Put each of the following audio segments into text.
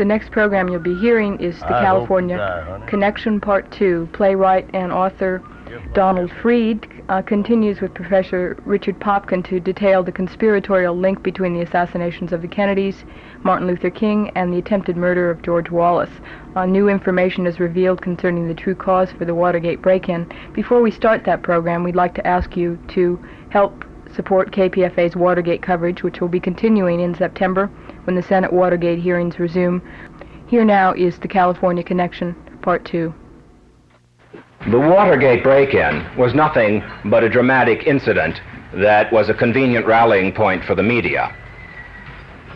The next program you'll be hearing is the I California die. Connection Part 2. Playwright and author Donald Freed uh, continues with Professor Richard Popkin to detail the conspiratorial link between the assassinations of the Kennedys, Martin Luther King, and the attempted murder of George Wallace. Uh, new information is revealed concerning the true cause for the Watergate break-in. Before we start that program, we'd like to ask you to help support KPFA's Watergate coverage, which will be continuing in September when the Senate Watergate hearings resume. Here now is the California Connection, Part 2. The Watergate break in was nothing but a dramatic incident that was a convenient rallying point for the media.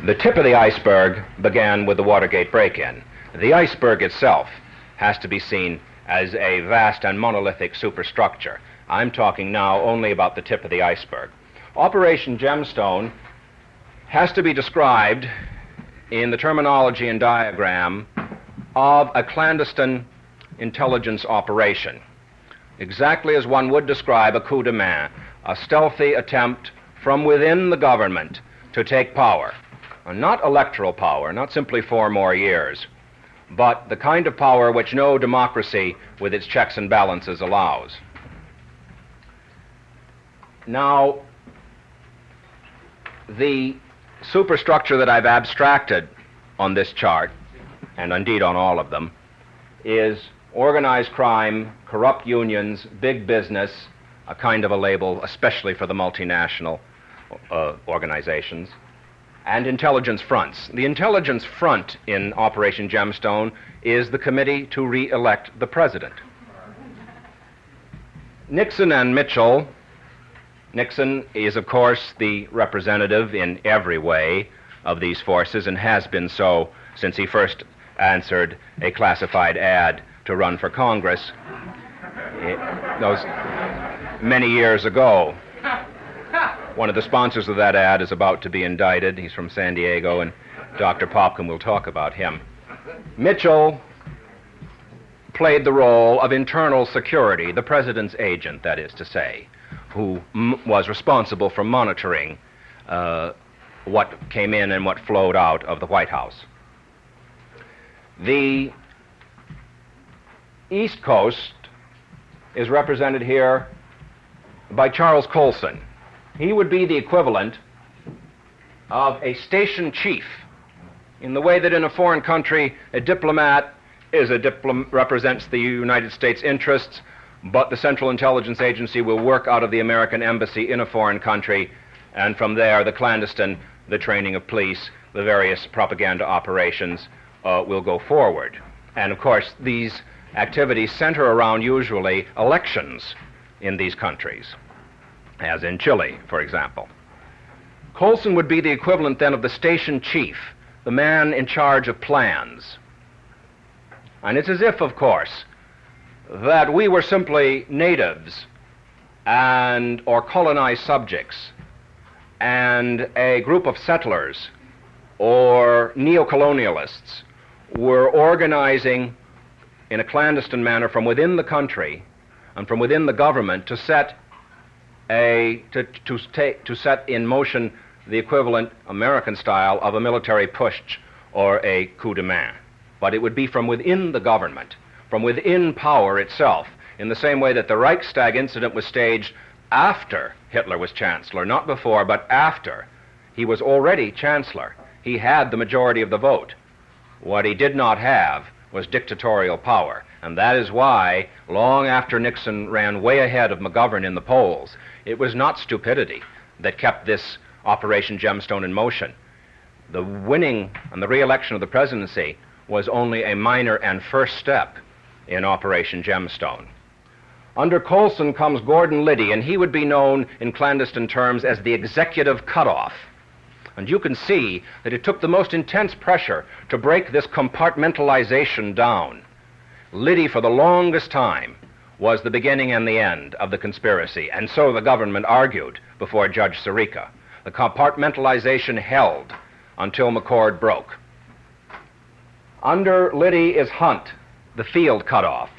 The tip of the iceberg began with the Watergate break in. The iceberg itself has to be seen as a vast and monolithic superstructure. I'm talking now only about the tip of the iceberg. Operation Gemstone has to be described in the terminology and diagram of a clandestine intelligence operation, exactly as one would describe a coup de main, a stealthy attempt from within the government to take power. Uh, not electoral power, not simply four more years, but the kind of power which no democracy with its checks and balances allows. Now, the superstructure that I've abstracted on this chart, and indeed on all of them, is organized crime, corrupt unions, big business, a kind of a label, especially for the multinational uh, organizations, and intelligence fronts. The intelligence front in Operation Gemstone is the committee to re elect the president. Nixon and Mitchell. Nixon is, of course, the representative in every way of these forces and has been so since he first answered a classified ad to run for Congress eh, those many years ago. One of the sponsors of that ad is about to be indicted. He's from San Diego, and Dr. Popkin will talk about him. Mitchell played the role of internal security, the president's agent, that is to say, who m- was responsible for monitoring uh, what came in and what flowed out of the White House. The East Coast is represented here by Charles Colson. He would be the equivalent of a station chief in the way that in a foreign country a diplomat is a diplom- represents the United States interests, but the Central Intelligence Agency will work out of the American embassy in a foreign country, and from there the clandestine, the training of police, the various propaganda operations uh, will go forward. And of course, these activities center around usually elections in these countries, as in Chile, for example. Colson would be the equivalent then of the station chief, the man in charge of plans. And it's as if, of course, that we were simply natives and or colonized subjects and a group of settlers or neocolonialists were organizing in a clandestine manner from within the country and from within the government to set a to to take to set in motion the equivalent American style of a military push or a coup de main. But it would be from within the government, from within power itself, in the same way that the Reichstag incident was staged after Hitler was chancellor, not before, but after. He was already chancellor. He had the majority of the vote. What he did not have was dictatorial power. And that is why, long after Nixon ran way ahead of McGovern in the polls, it was not stupidity that kept this Operation Gemstone in motion. The winning and the re-election of the presidency was only a minor and first step in Operation Gemstone. Under Colson comes Gordon Liddy, and he would be known in clandestine terms as the executive cutoff. And you can see that it took the most intense pressure to break this compartmentalization down. Liddy, for the longest time, was the beginning and the end of the conspiracy, and so the government argued before Judge Sirica. The compartmentalization held until McCord broke. Under Liddy is Hunt, the field cutoff.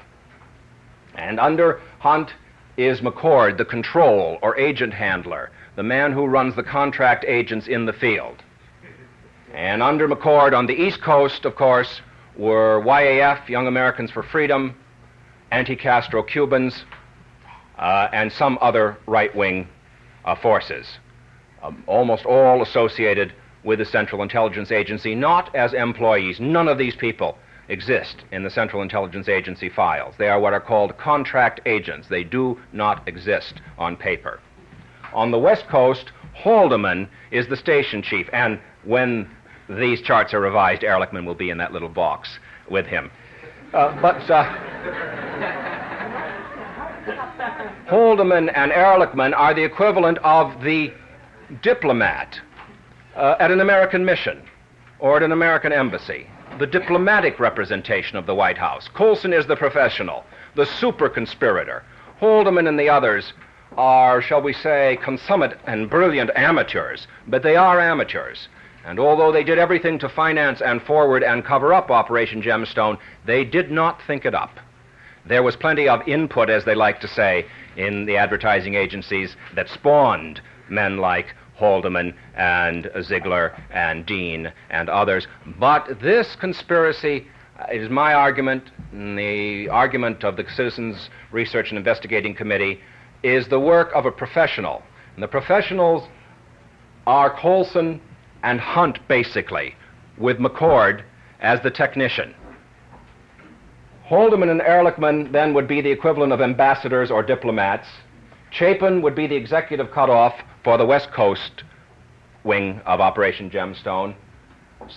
And under Hunt is McCord, the control or agent handler, the man who runs the contract agents in the field. And under McCord on the East Coast, of course, were YAF, Young Americans for Freedom, anti Castro Cubans, uh, and some other right wing uh, forces, um, almost all associated with the Central Intelligence Agency, not as employees. None of these people exist in the Central Intelligence Agency files. They are what are called contract agents. They do not exist on paper. On the West Coast, Haldeman is the station chief, and when these charts are revised, Ehrlichman will be in that little box with him. Uh, but uh, Haldeman and Ehrlichman are the equivalent of the diplomat uh, at an American mission or at an American embassy, the diplomatic representation of the White House. Colson is the professional, the super conspirator. Haldeman and the others are, shall we say, consummate and brilliant amateurs, but they are amateurs. And although they did everything to finance and forward and cover up Operation Gemstone, they did not think it up. There was plenty of input, as they like to say, in the advertising agencies that spawned men like Haldeman and Ziegler and Dean and others. But this conspiracy uh, is my argument, the argument of the Citizens Research and Investigating Committee, is the work of a professional. And the professionals are Colson and Hunt, basically, with McCord as the technician. Haldeman and Ehrlichman then would be the equivalent of ambassadors or diplomats. Chapin would be the executive cutoff for the West Coast wing of Operation Gemstone.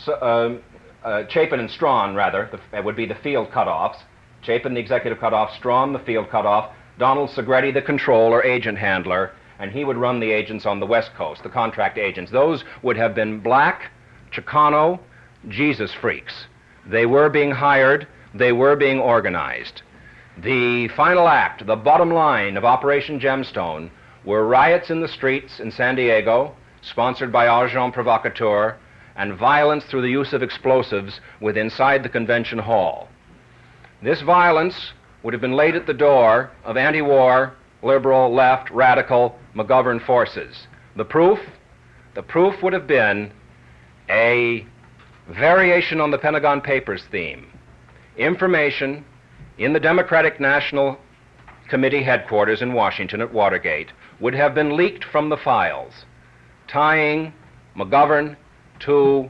So, uh, uh, Chapin and Strachan, rather, the, would be the field cutoffs. Chapin, the executive cutoff, Strachan, the field cutoff, Donald Segretti, the control or agent handler, and he would run the agents on the West Coast, the contract agents. Those would have been black, Chicano, Jesus freaks. They were being hired they were being organized. The final act, the bottom line of Operation Gemstone, were riots in the streets in San Diego, sponsored by Agents Provocateurs, and violence through the use of explosives within inside the convention hall. This violence would have been laid at the door of anti war, liberal, left, radical, McGovern forces. The proof? The proof would have been a variation on the Pentagon Papers theme information in the Democratic National Committee headquarters in Washington at Watergate would have been leaked from the files, tying McGovern to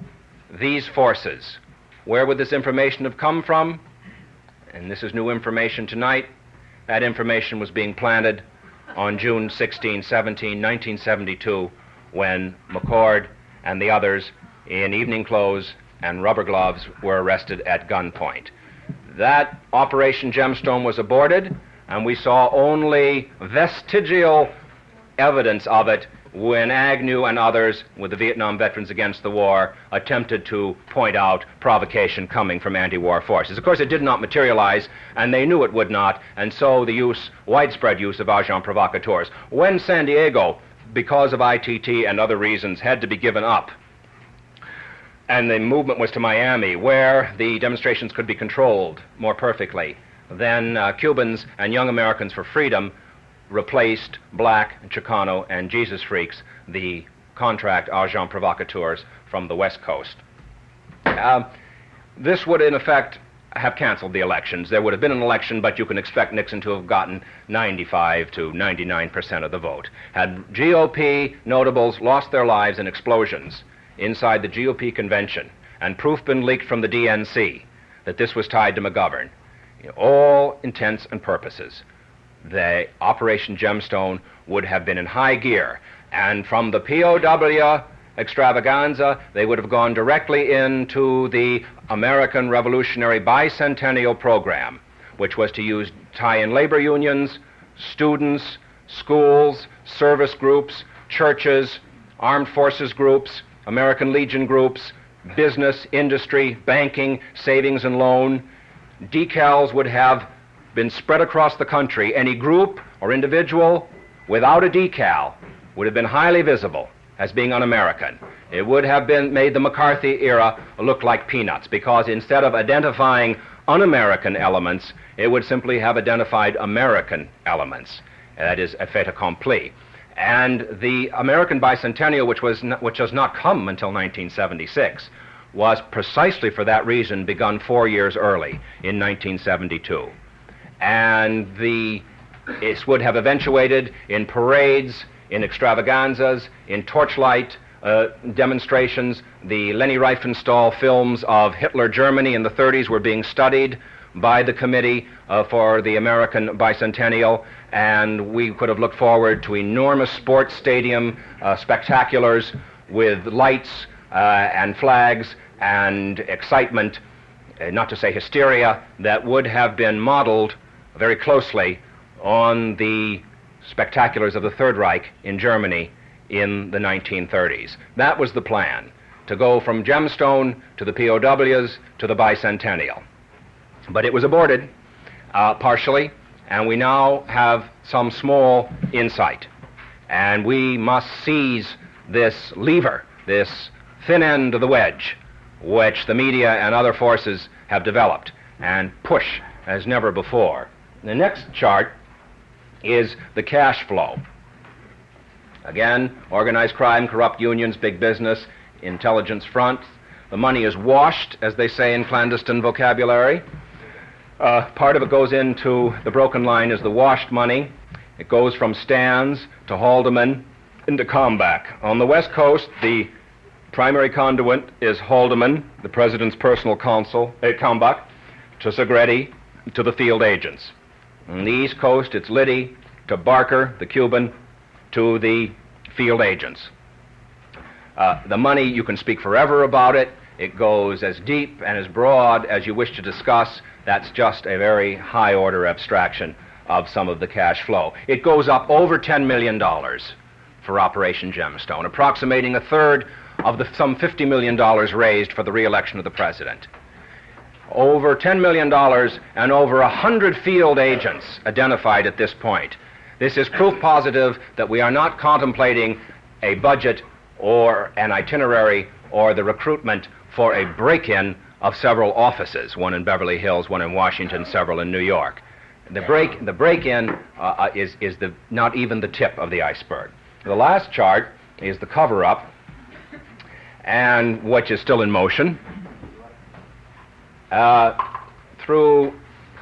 these forces. Where would this information have come from? And this is new information tonight. That information was being planted on June 16, 17, 1972, when McCord and the others in evening clothes and rubber gloves were arrested at gunpoint. That Operation Gemstone was aborted, and we saw only vestigial evidence of it when Agnew and others, with the Vietnam Veterans Against the War, attempted to point out provocation coming from anti war forces. Of course, it did not materialize, and they knew it would not, and so the use, widespread use of agents provocateurs. When San Diego, because of ITT and other reasons, had to be given up, and the movement was to Miami, where the demonstrations could be controlled more perfectly. Then uh, Cubans and Young Americans for Freedom replaced Black, Chicano, and Jesus Freaks, the contract agents provocateurs from the West Coast. Uh, this would, in effect, have canceled the elections. There would have been an election, but you can expect Nixon to have gotten 95 to 99 percent of the vote. Had GOP notables lost their lives in explosions, inside the GOP convention and proof been leaked from the DNC that this was tied to McGovern, all intents and purposes, the Operation Gemstone would have been in high gear. And from the POW extravaganza, they would have gone directly into the American Revolutionary Bicentennial Program, which was to use tie in labor unions, students, schools, service groups, churches, armed forces groups, American Legion groups, business, industry, banking, savings and loan. Decals would have been spread across the country. Any group or individual without a decal would have been highly visible as being un American. It would have been made the McCarthy era look like peanuts because instead of identifying un American elements, it would simply have identified American elements. That is a fait accompli. And the American bicentennial, which, was which does not come until 1976, was precisely for that reason begun four years early in 1972. And the, it would have eventuated in parades, in extravaganzas, in torchlight uh, demonstrations. The Leni Riefenstahl films of Hitler Germany in the 30s were being studied by the Committee uh, for the American Bicentennial, and we could have looked forward to enormous sports stadium uh, spectaculars with lights uh, and flags and excitement, uh, not to say hysteria, that would have been modeled very closely on the spectaculars of the Third Reich in Germany in the 1930s. That was the plan to go from Gemstone to the POWs to the bicentennial. But it was aborted uh, partially, and we now have some small insight. And we must seize this lever, this thin end of the wedge, which the media and other forces have developed, and push as never before. The next chart is the cash flow. Again, organized crime, corrupt unions, big business, intelligence front. The money is washed, as they say in clandestine vocabulary. Uh, part of it goes into the broken line is the washed money. It goes from Stans to Haldeman into Kalmbach. On the West Coast, the primary conduit is Haldeman, the president's personal counsel, at uh, Kalmbach, to Segretti, to the field agents. On the East Coast, it's Liddy to Barker, the Cuban, to the field agents. Uh, the money, you can speak forever about it. It goes as deep and as broad as you wish to discuss. That's just a very high order abstraction of some of the cash flow. It goes up over $10 million for Operation Gemstone, approximating a third of the some $50 million raised for the reelection of the president. Over $10 million and over 100 field agents identified at this point. This is proof positive that we are not contemplating a budget or an itinerary or the recruitment for a break in of several offices, one in Beverly Hills, one in Washington, several in New York. The break, the break in uh, uh, is, is the, not even the tip of the iceberg. The last chart is the cover up, and which is still in motion. Uh, through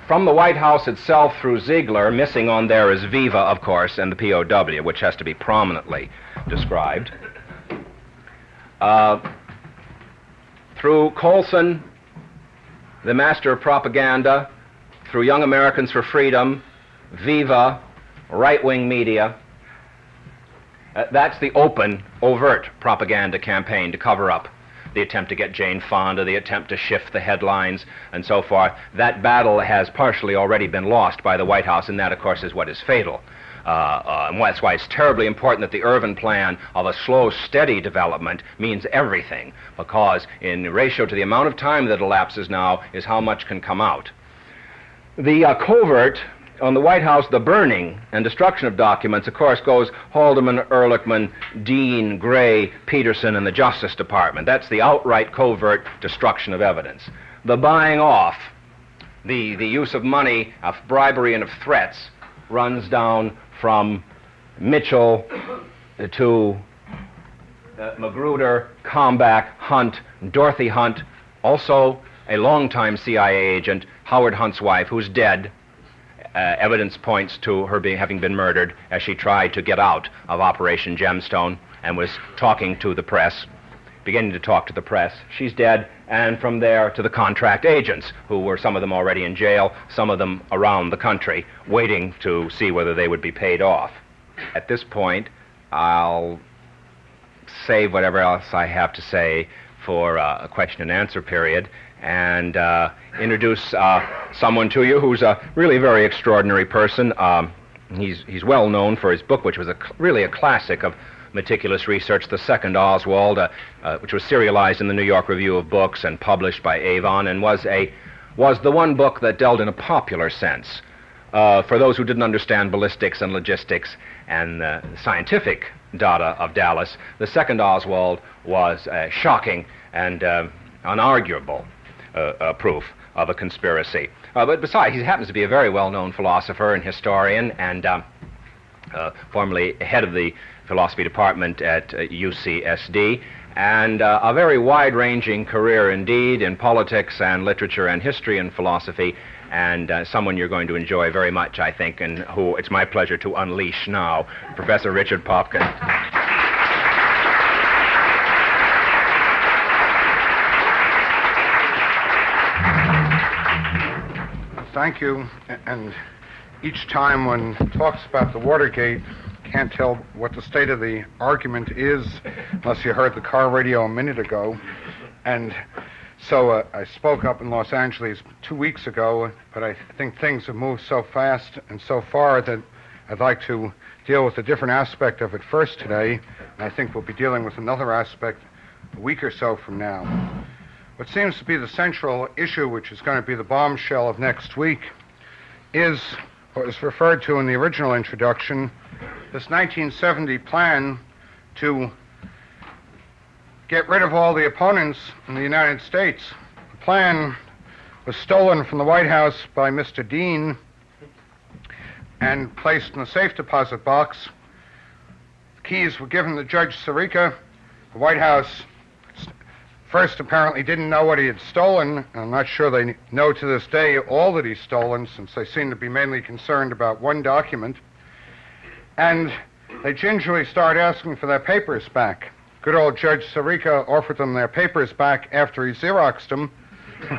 from the White House itself through Ziegler, missing on there is Viva, of course, and the POW, which has to be prominently described. Uh, through Colson, the master of propaganda, through Young Americans for Freedom, Viva, right wing media. Uh, that's the open, overt propaganda campaign to cover up the attempt to get Jane Fonda, the attempt to shift the headlines, and so forth. That battle has partially already been lost by the White House, and that, of course, is what is fatal. Uh, uh, and that's why it's terribly important that the Ervin plan of a slow, steady development means everything, because in ratio to the amount of time that elapses now is how much can come out. The uh, covert on the White House, the burning and destruction of documents, of course, goes Haldeman, Ehrlichman, Dean, Gray, Petersen, and the Justice Department. That's the outright covert destruction of evidence. The buying off, the, the use of money, of bribery, and of threats runs down from Mitchell to uh, Magruder, Kalmbach, Hunt, Dorothy Hunt, also a longtime CIA agent, Howard Hunt's wife, who's dead, uh, evidence points to her being, having been murdered as she tried to get out of Operation Gemstone and was talking to the press, beginning to talk to the press. She's dead, and from there to the contract agents, who were some of them already in jail, some of them around the country, waiting to see whether they would be paid off. At this point, I'll save whatever else I have to say for uh, a question and answer period and uh, introduce uh, someone to you who's a really very extraordinary person. Um, he's, he's well known for his book, which was a, really a classic of meticulous research, The Second Oswald, uh, uh, which was serialized in the New York Review of Books and published by Avon, and was, a, was the one book that dealt in a popular sense. Uh, for those who didn't understand ballistics and logistics and the scientific data of Dallas, the second Oswald was uh, shocking and unarguable proof of a conspiracy. Uh, but besides, he happens to be a very well-known philosopher and historian, and um, uh, formerly head of the philosophy department at UCSD, and uh, a very wide ranging career indeed in politics and literature and history and philosophy, and uh, someone you're going to enjoy very much, I think, and who it's my pleasure to unleash now, Professor Richard Popkin. Thank you. And each time one talks about the Watergate, can't tell what the state of the argument is unless you heard the car radio a minute ago. And so uh, I spoke up in Los Angeles two weeks ago, but I think things have moved so fast and so far that I'd like to deal with a different aspect of it first today. And I think we'll be dealing with another aspect a week or so from now. What seems to be the central issue, which is going to be the bombshell of next week, is what was referred to in the original introduction this 1970 plan to get rid of all the opponents in the United States. The plan was stolen from the White House by Mr. Dean and placed in the safe deposit box. The keys were given to Judge Sirica. The White House first apparently didn't know what he had stolen. I'm not sure they know to this day all that he's stolen, since they seem to be mainly concerned about one document. And they gingerly start asking for their papers back. Good old Judge Sirica offered them their papers back after he Xeroxed them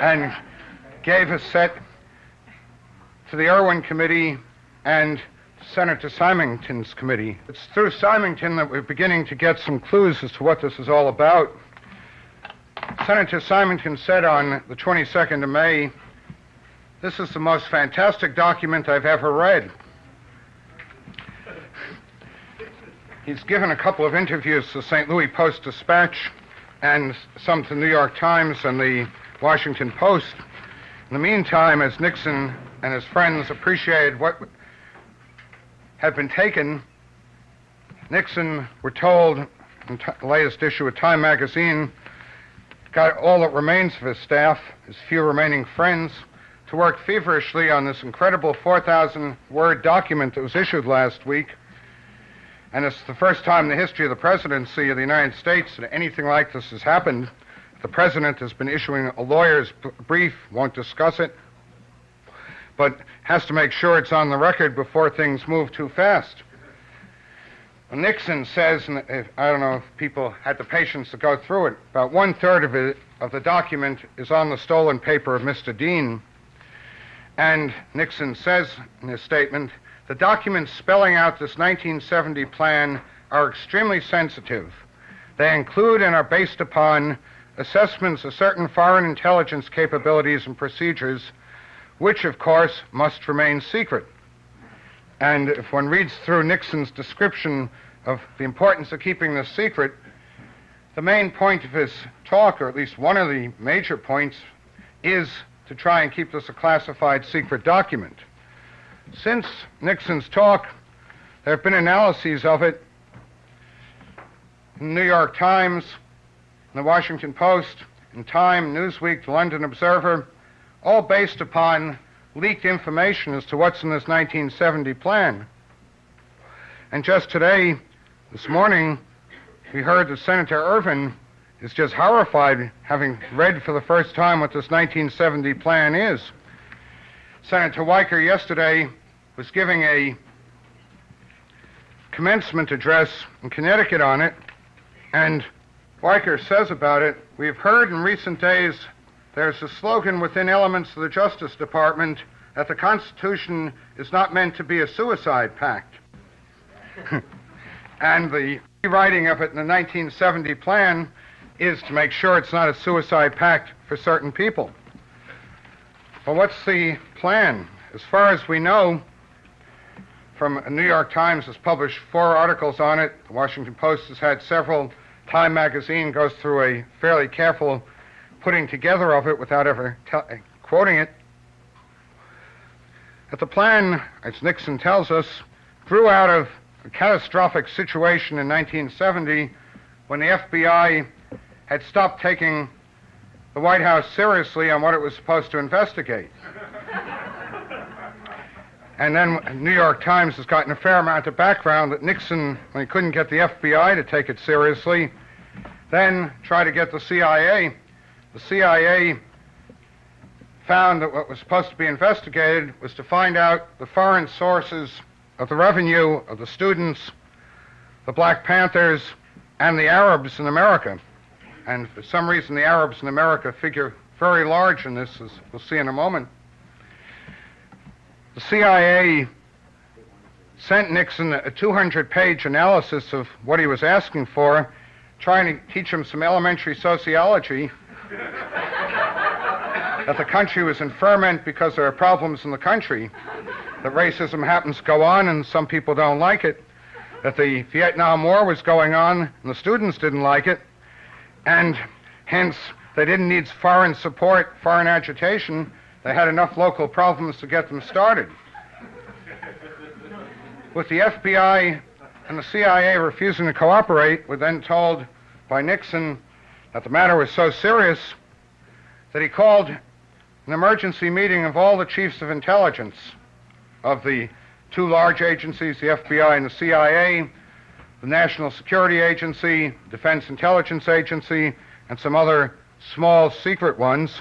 and gave a set to the Ervin Committee and Senator Symington's committee. It's through Symington that we're beginning to get some clues as to what this is all about. Senator Symington said on the 22nd of May, This is the most fantastic document I've ever read. He's given a couple of interviews to the St. Louis Post Dispatch and some to the New York Times and the Washington Post. In the meantime, as Nixon and his friends appreciated what had been taken, Nixon, we're told in t- the latest issue of Time magazine, got all that remains of his staff, his few remaining friends, to work feverishly on this incredible 4,000 word document that was issued last week and it's the first time in the history of the presidency of the United States that anything like this has happened. The president has been issuing a lawyer's brief, won't discuss it, but has to make sure it's on the record before things move too fast. Nixon says, and if, I don't know if people had the patience to go through it, about one third of it, of the document is on the stolen paper of Mr. Dean. And Nixon says in his statement, the documents spelling out this 1970 plan are extremely sensitive. They include and are based upon assessments of certain foreign intelligence capabilities and procedures, which, of course, must remain secret. And if one reads through Nixon's description of the importance of keeping this secret, the main point of his talk, or at least one of the major points, is to try and keep this a classified secret document. Since Nixon's talk, there have been analyses of it in the New York Times, in the Washington Post, in Time, Newsweek, the London Observer, all based upon leaked information as to what's in this 1970 plan. And just today, this morning, we heard that Senator Ervin is just horrified having read for the first time what this 1970 plan is. Senator Weicker yesterday was giving a commencement address in Connecticut on it, and Weicker says about it, we've heard in recent days there's a slogan within elements of the Justice Department that the Constitution is not meant to be a suicide pact. and the rewriting of it in the 1970 plan is to make sure it's not a suicide pact for certain people. Well, what's the plan? As far as we know, from New York Times has published four articles on it. The Washington Post has had several. Time magazine goes through a fairly careful putting together of it without ever te- eh, quoting it. That the plan, as Nixon tells us, grew out of a catastrophic situation in 1970 when the FBI had stopped taking the White House seriously on what it was supposed to investigate. And then New York Times has gotten a fair amount of background that Nixon, when he couldn't get the FBI to take it seriously, then tried to get the CIA. The CIA found that what was supposed to be investigated was to find out the foreign sources of the revenue of the students, the Black Panthers, and the Arabs in America. And for some reason, the Arabs in America figure very large in this, as we'll see in a moment. The CIA sent Nixon a 200 page analysis of what he was asking for, trying to teach him some elementary sociology. That the country was in ferment because there are problems in the country. That racism happens to go on and some people don't like it. That the Vietnam War was going on and the students didn't like it. And hence, they didn't need foreign support, foreign agitation. They had enough local problems to get them started. With the FBI and the CIA refusing to cooperate, we're then told by Nixon that the matter was so serious that he called an emergency meeting of all the chiefs of intelligence of the two large agencies, the FBI and the CIA, the National Security Agency, Defense Intelligence Agency, and some other small secret ones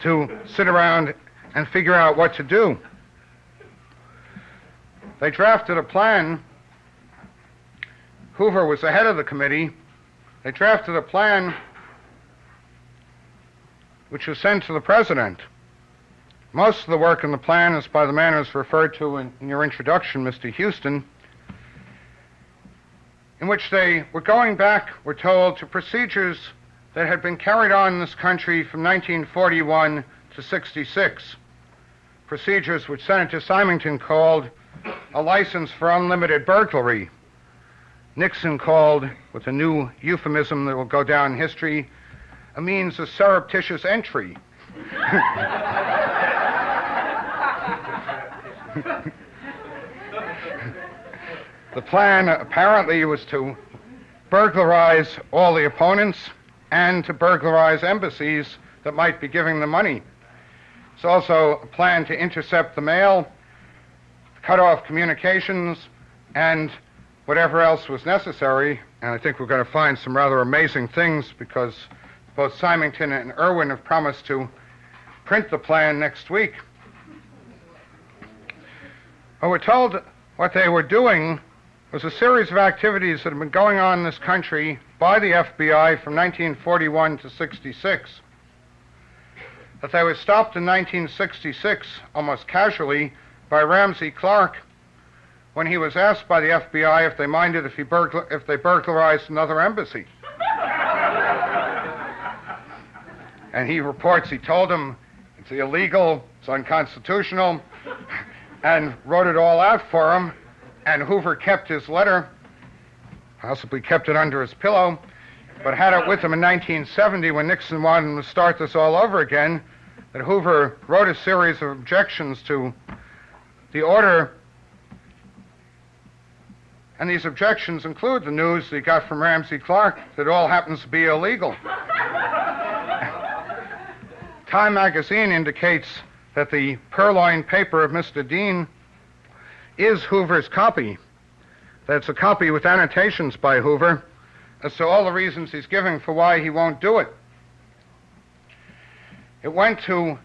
to sit around and figure out what to do. They drafted a plan. Hoover was the head of the committee. They drafted a plan which was sent to the president. Most of the work in the plan is by the man who's referred to in, in your introduction, Mr. Huston, in which they were going back, we're told, to procedures that had been carried on in this country from 1941 to 66. Procedures which Senator Symington called a license for unlimited burglary. Nixon called, with a new euphemism that will go down in history, a means of surreptitious entry. the plan apparently was to burglarize all the opponents and to burglarize embassies that might be giving the money. It's also a plan to intercept the mail, cut off communications, and whatever else was necessary. And I think we're going to find some rather amazing things because both Symington and Ervin have promised to print the plan next week. Well, we're told what they were doing was a series of activities that have been going on in this country by the FBI from 1941 to 66. That they were stopped in 1966 almost casually by Ramsey Clark when he was asked by the FBI if they minded if, if they burglarized another embassy. And he reports he told him it's illegal, it's unconstitutional, and wrote it all out for him. And Hoover kept his letter, possibly kept it under his pillow, but had it with him in 1970 when Nixon wanted to start this all over again. That Hoover wrote a series of objections to the order. And these objections include the news that he got from Ramsey Clark that it all happens to be illegal. Time magazine indicates that the purloined paper of Mr. Dean is Hoover's copy. That's a copy with annotations by Hoover as to all the reasons he's giving for why he won't do it. It went to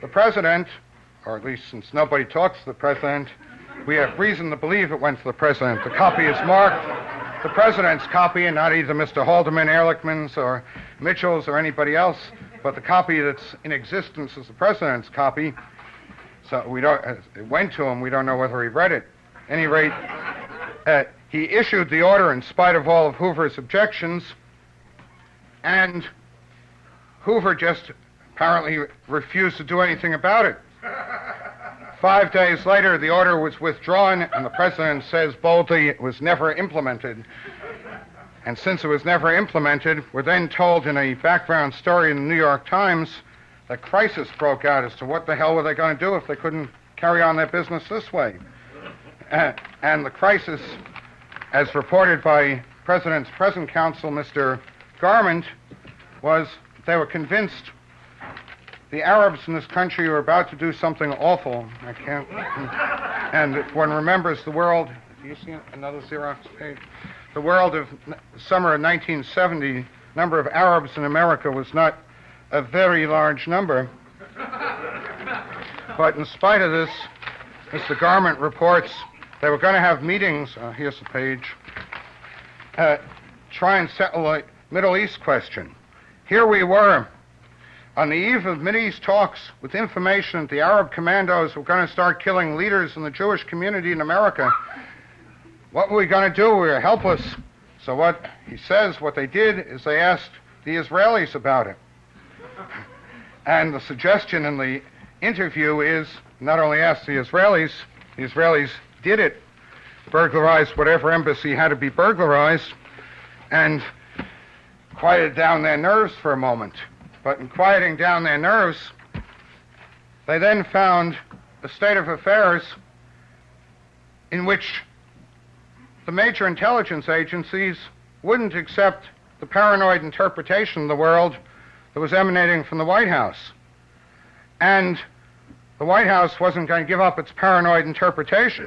the president, or at least since nobody talks to the president, we have reason to believe it went to the president. The copy is marked the president's copy and not either Mr. Haldeman, Ehrlichman's, or Mitchell's, or anybody else, but the copy that's in existence is the president's copy. So we don't, it went to him, we don't know whether he read it. At any rate, uh, he issued the order in spite of all of Hoover's objections, and Hoover just apparently refused to do anything about it. Five days later, the order was withdrawn, and the president says boldly it was never implemented. And since it was never implemented, we're then told in a background story in the New York Times that crisis broke out as to what the hell were they going to do if they couldn't carry on their business this way. Uh, and the crisis, as reported by President's present counsel, Mr. Garment, was they were convinced the Arabs in this country were about to do something awful. I can't. and one remembers the world, do you see another Xerox page? The world of summer of 1970, number of Arabs in America was not a very large number. but in spite of this, Mr. Garment reports they were going to have meetings. Uh, here's the page. Uh, try and settle the Middle East question. Here we were on the eve of Mideast talks with information that the Arab commandos were going to start killing leaders in the Jewish community in America. What were we going to do? We were helpless. So what he says, what they did is they asked the Israelis about it. And the suggestion in the interview is not only ask the Israelis, the Israelis did it, burglarized whatever embassy had to be burglarized, and quieted down their nerves for a moment. But in quieting down their nerves, they then found a state of affairs in which the major intelligence agencies wouldn't accept the paranoid interpretation of the world that was emanating from the White House. And the White House wasn't going to give up its paranoid interpretation.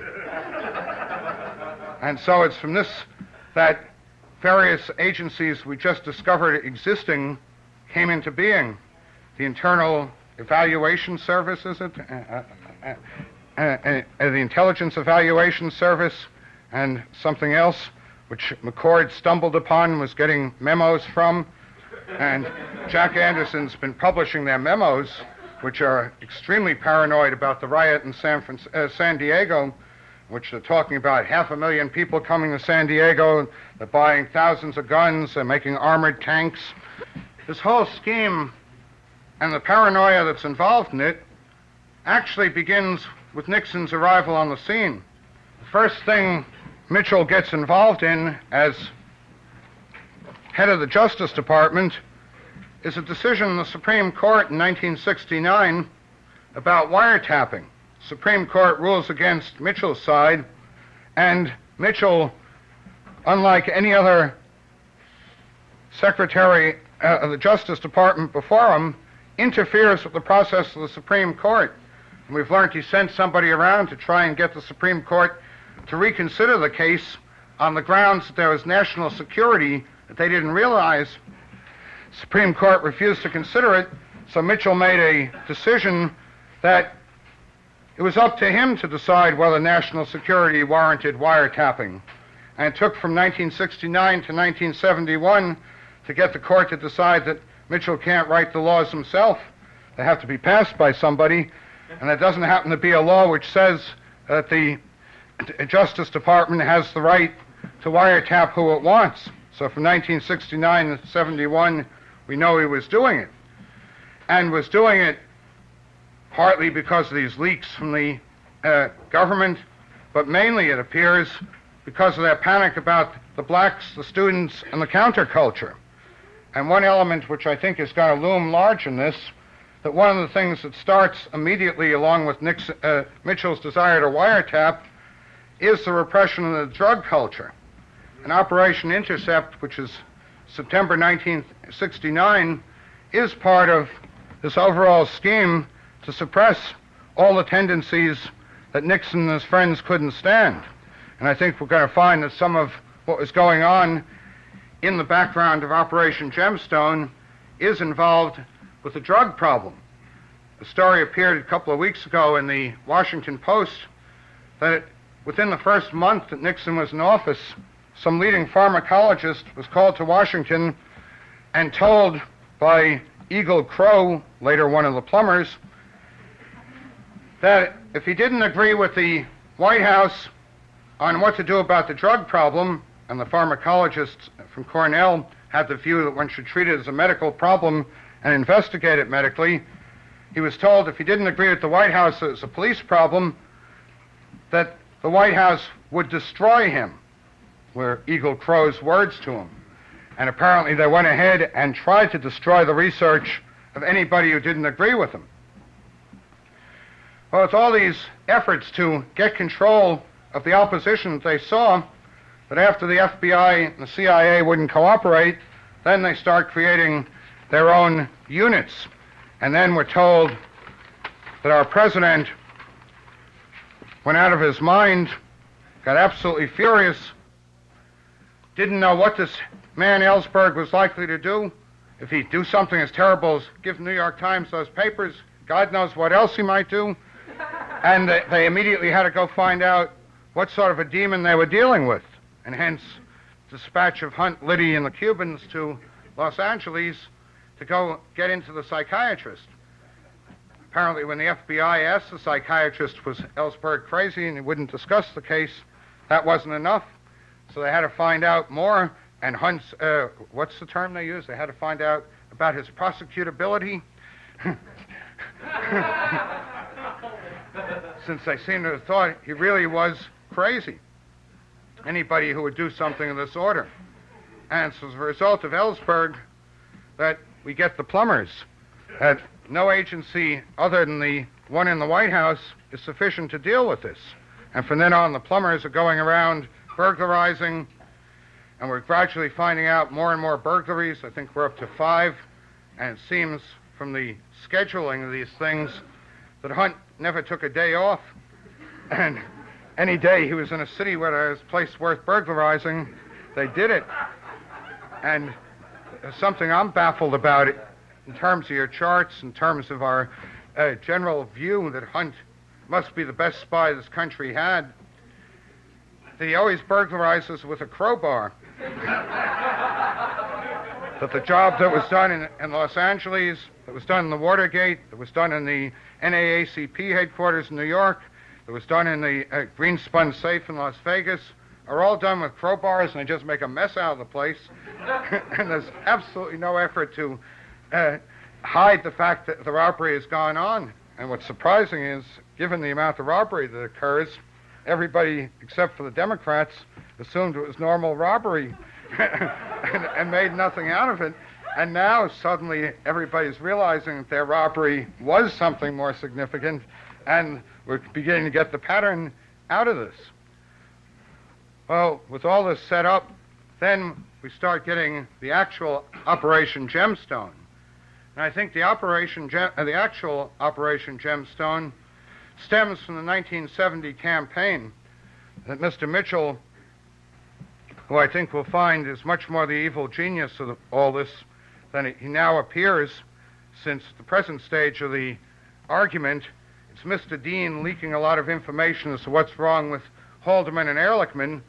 and so it's from this that various agencies we just discovered existing came into being. The Internal Evaluation Service, is it? Uh, uh, uh, the Intelligence Evaluation Service, and something else, which McCord stumbled upon, was getting memos from. And Jack Anderson's been publishing their memos, which are extremely paranoid about the riot in San, uh, San Diego, which they're talking about half a million people coming to San Diego. They're buying thousands of guns. They're making armored tanks. This whole scheme and the paranoia that's involved in it actually begins with Nixon's arrival on the scene. The first thing Mitchell gets involved in as head of the Justice Department is a decision in the Supreme Court in 1969 about wiretapping. Supreme Court rules against Mitchell's side, and Mitchell, unlike any other secretary uh, of the Justice Department before him, interferes with the process of the Supreme Court. And we've learned he sent somebody around to try and get the Supreme Court to reconsider the case on the grounds that there was national security that they didn't realize. Supreme Court refused to consider it, so Mitchell made a decision that it was up to him to decide whether national security warranted wiretapping. And it took from 1969 to 1971 to get the court to decide that Mitchell can't write the laws himself. They have to be passed by somebody, and it doesn't happen to be a law which says that the Justice Department has the right to wiretap who it wants. So from 1969 to 71, we know he was doing it. And was doing it partly because of these leaks from the uh, government, but mainly, it appears, because of their panic about the blacks, the students, and the counterculture. And one element which I think is going to loom large in this, that one of the things that starts immediately along with Nixon, uh, Mitchell's desire to wiretap is the repression of the drug culture. And Operation Intercept, which is September 1969, is part of this overall scheme to suppress all the tendencies that Nixon and his friends couldn't stand. And I think we're going to find that some of what was going on in the background of Operation Gemstone is involved with the drug problem. A story appeared a couple of weeks ago in the Washington Post that within the first month that Nixon was in office, some leading pharmacologist was called to Washington and told by Egil Krogh, later one of the plumbers, that if he didn't agree with the White House on what to do about the drug problem, and the pharmacologists from Cornell had the view that one should treat it as a medical problem and investigate it medically, he was told if he didn't agree with the White House as a police problem, that the White House would destroy him, were Egil Krogh's words to him. And apparently they went ahead and tried to destroy the research of anybody who didn't agree with them. Well, it's all these efforts to get control of the opposition that they saw that after the FBI and the CIA wouldn't cooperate, then they start creating their own units. And then we're told that our president went out of his mind, got absolutely furious, didn't know what this man Ellsberg was likely to do. If he'd do something as terrible as give New York Times those papers, God knows what else he might do. And they, they immediately had to go find out what sort of a demon they were dealing with. And hence, dispatch of Hunt, Liddy, and the Cubans to Los Angeles to go get into the psychiatrist. Apparently, when the FBI asked the psychiatrist, was Ellsberg crazy and he wouldn't discuss the case, that wasn't enough. So they had to find out more. And Hunt's, uh, what's the term they use? They had to find out about his prosecutability. Since they seemed to have thought he really was crazy. Anybody who would do something of this order. And it's as a result of Ellsberg that we get the plumbers. That no agency other than the one in the White House is sufficient to deal with this. And from then on, the plumbers are going around burglarizing, and we're gradually finding out more and more burglaries. I think we're up to five, and it seems from the scheduling of these things that Hunt never took a day off. And any day he was in a city where there was a place worth burglarizing, they did it. And something I'm baffled about in terms of your charts, in terms of our uh, general view that Hunt must be the best spy this country had. That he always burglarizes with a crowbar. that the job that was done in, in Los Angeles, that was done in the Watergate, that was done in the NAACP headquarters in New York, that was done in the uh, Greenspun safe in Las Vegas, are all done with crowbars and they just make a mess out of the place. and there's absolutely no effort to uh, hide the fact that the robbery has gone on. And what's surprising is, given the amount of robbery that occurs, everybody except for the Democrats assumed it was normal robbery and, and made nothing out of it. And now suddenly everybody's realizing that their robbery was something more significant, and we're beginning to get the pattern out of this. Well, with all this set up, then we start getting the actual Operation Gemstone. And I think the Operation Gem- uh, the actual Operation Gemstone stems from the 1970 campaign that Mr. Mitchell, who I think will find is much more the evil genius of the, all this than he now appears, since the present stage of the argument, it's Mr. Dean leaking a lot of information as to what's wrong with Haldeman and Ehrlichman,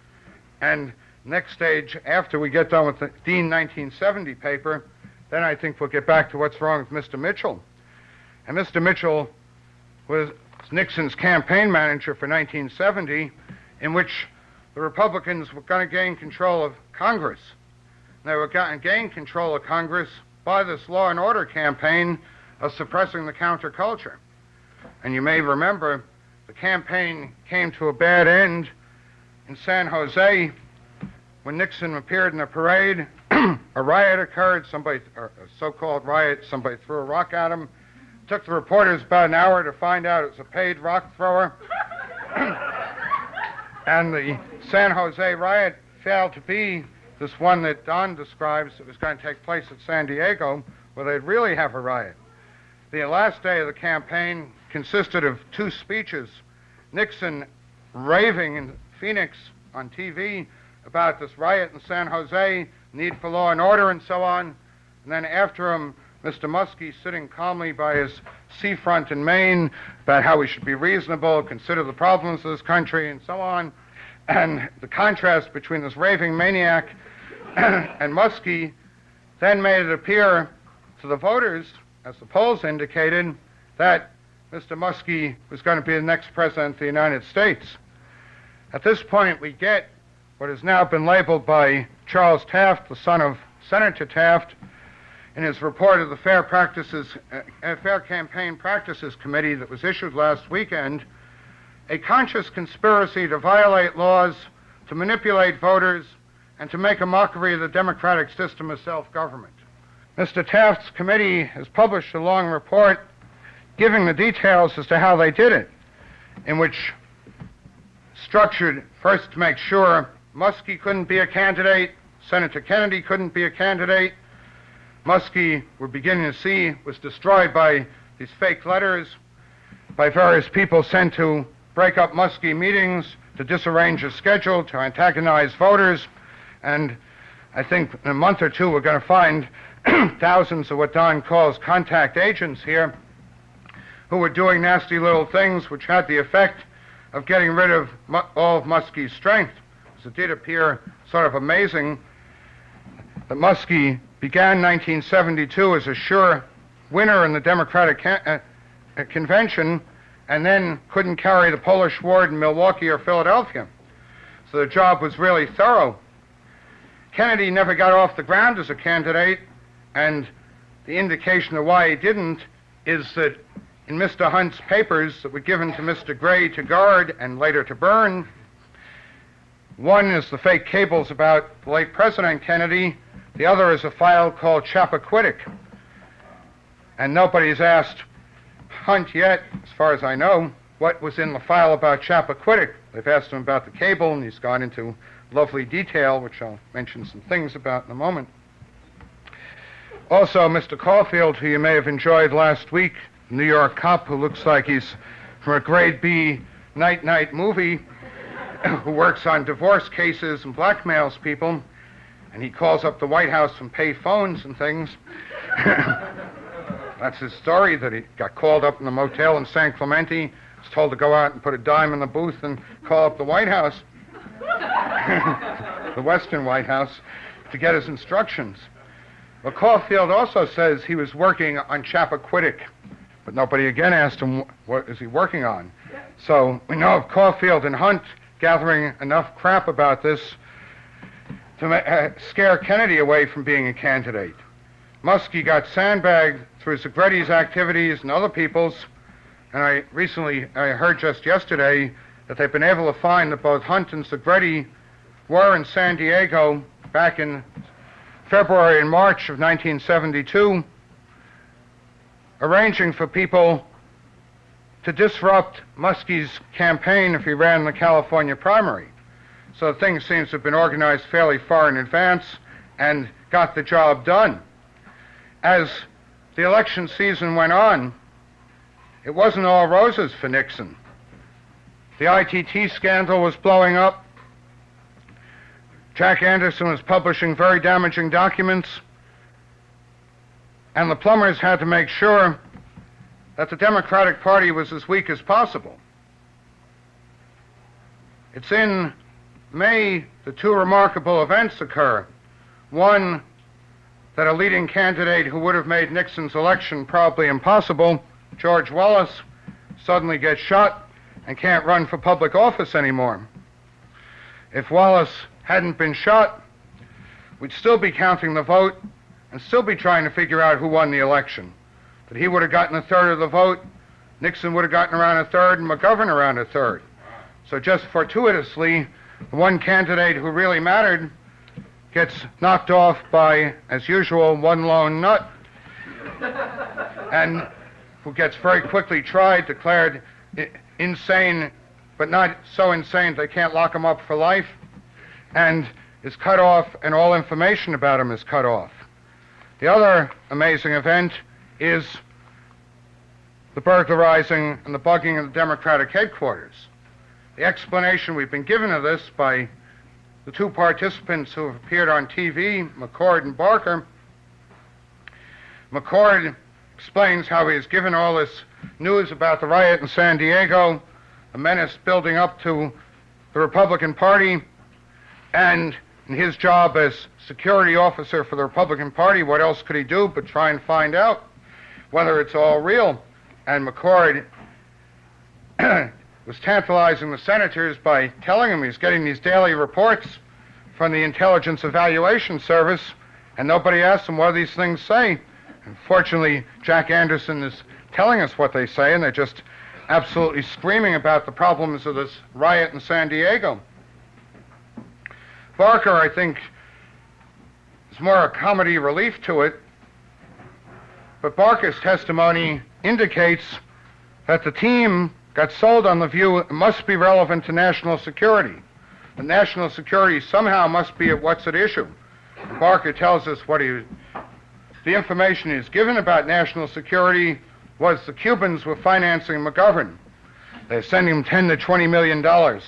and next stage, after we get done with the Dean 1970 paper, then I think we'll get back to what's wrong with Mr. Mitchell. And Mr. Mitchell was Nixon's campaign manager for 1970, in which the Republicans were going to gain control of Congress. They were going to gain control of Congress by this law and order campaign of suppressing the counterculture. And you may remember the campaign came to a bad end in San Jose when Nixon appeared in a parade. A riot occurred, somebody, a so-called riot, somebody threw a rock at him. Took the reporters about an hour to find out it was a paid rock thrower. and the San Jose riot failed to be this one that Don describes that was going to take place at San Diego, where they'd really have a riot. The last day of the campaign consisted of two speeches. Nixon raving in Phoenix on TV about this riot in San Jose, need for law and order, and so on. And then after him, Mr. Muskie sitting calmly by his seafront in Maine about how we should be reasonable, consider the problems of this country, and so on. And the contrast between this raving maniac and Muskie then made it appear to the voters, as the polls indicated, that Mr. Muskie was going to be the next president of the United States. At this point, we get what has now been labeled by Charles Taft, the son of Senator Taft, in his report of the Fair Practices, uh, Fair Campaign Practices Committee that was issued last weekend, a conscious conspiracy to violate laws, to manipulate voters, and to make a mockery of the democratic system of self-government. Mr. Taft's committee has published a long report giving the details as to how they did it, in which structured first to make sure Muskie couldn't be a candidate, Senator Kennedy couldn't be a candidate, Muskie we're beginning to see was destroyed by these fake letters, by various people sent to break up Muskie meetings, to disarrange his schedule, to antagonize voters, and I think in a month or two we're going to find thousands of what Don calls contact agents here who were doing nasty little things which had the effect of getting rid of all of Muskie's strength. So it did appear sort of amazing that Muskie began 1972 as a sure winner in the Democratic ca- uh, convention and then couldn't carry the Polish ward in Milwaukee or Philadelphia. So the job was really thorough. Kennedy never got off the ground as a candidate, and the indication of why he didn't is that in Mr. Hunt's papers that were given to Mr. Gray to guard and later to burn, one is the fake cables about the late President Kennedy, the other is a file called Chappaquiddick. And nobody's asked Hunt yet, as far as I know, what was in the file about Chappaquiddick. They've asked him about the cable, and he's gone into lovely detail, which I'll mention some things about in a moment. Also, Mr. Caulfield, who you may have enjoyed last week, New York cop who looks like he's from a grade B night night movie, who works on divorce cases and blackmails people, and he calls up the White House and pay phones and things. That's his story that he got called up in the motel in San Clemente, was told to go out and put a dime in the booth and call up the White House, the Western White House, to get his instructions. Well, Caulfield also says he was working on Chappaquiddick, but nobody again asked him what is he working on. So we know of Caulfield and Hunt gathering enough crap about this to uh, scare Kennedy away from being a candidate. Muskie got sandbagged through Segretti's activities and other people's, and I recently I heard just yesterday that they've been able to find that both Hunt and Segretti were in San Diego back in February and March of 1972, arranging for people to disrupt Muskie's campaign if he ran the California primary. So things seems to have been organized fairly far in advance and got the job done. As the election season went on, it wasn't all roses for Nixon. The ITT scandal was blowing up. Jack Anderson was publishing very damaging documents, and the plumbers had to make sure that the Democratic Party was as weak as possible. It's in May the two remarkable events occur. One, that a leading candidate who would have made Nixon's election probably impossible, George Wallace, suddenly gets shot and can't run for public office anymore. If Wallace hadn't been shot, we'd still be counting the vote and still be trying to figure out who won the election. That he would have gotten a third of the vote, Nixon would have gotten around a third, and McGovern around a third. So just fortuitously, the one candidate who really mattered gets knocked off by, as usual, one lone nut, and who gets very quickly tried, declared i- insane, but not so insane they can't lock him up for life, and is cut off, and all information about him is cut off. The other amazing event is the burglarizing and the bugging of the Democratic headquarters. The explanation we've been given of this by the two participants who have appeared on TV, McCord and Barker. McCord explains how he has given all this news about the riot in San Diego, the menace building up to the Republican Party, and in his job as security officer for the Republican Party, what else could he do but try and find out whether it's all real? And McCord was tantalizing the senators by telling them he's getting these daily reports from the Intelligence Evaluation Service, and nobody asked him what these things say. And fortunately, Jack Anderson is telling us what they say, and they're just absolutely screaming about the problems of this riot in San Diego. Barker, I think, is more a comedy relief to it, but Barker's testimony indicates that the team got sold on the view it must be relevant to national security. The national security somehow must be at what's at issue. Barker tells us what he the information he's given about national security was the Cubans were financing McGovern. They're sending him 10 to 20 million dollars.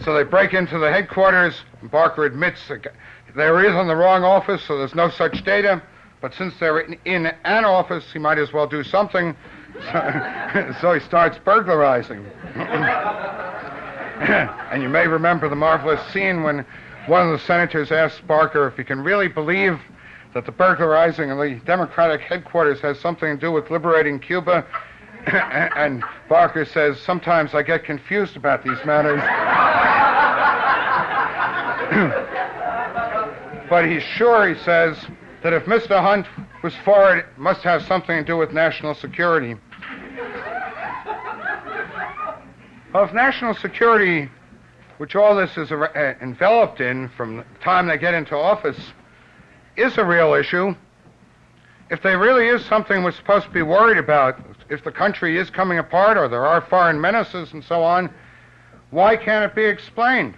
So they break into the headquarters, and Barker admits that there is in the wrong office, so there's no such data. But since they're in an office, he might as well do something. So, so he starts burglarizing. and you may remember the marvelous scene when one of the senators asked Barker if he can really believe that the burglarizing of the Democratic headquarters has something to do with liberating Cuba. and Barker says, Sometimes I get confused about these matters. but he's sure, he says, that if Mr. Hunt was for it, it must have something to do with national security. If national security, which all this is uh, enveloped in from the time they get into office, is a real issue, if there really is something we're supposed to be worried about, if the country is coming apart or there are foreign menaces and so on, why can't it be explained?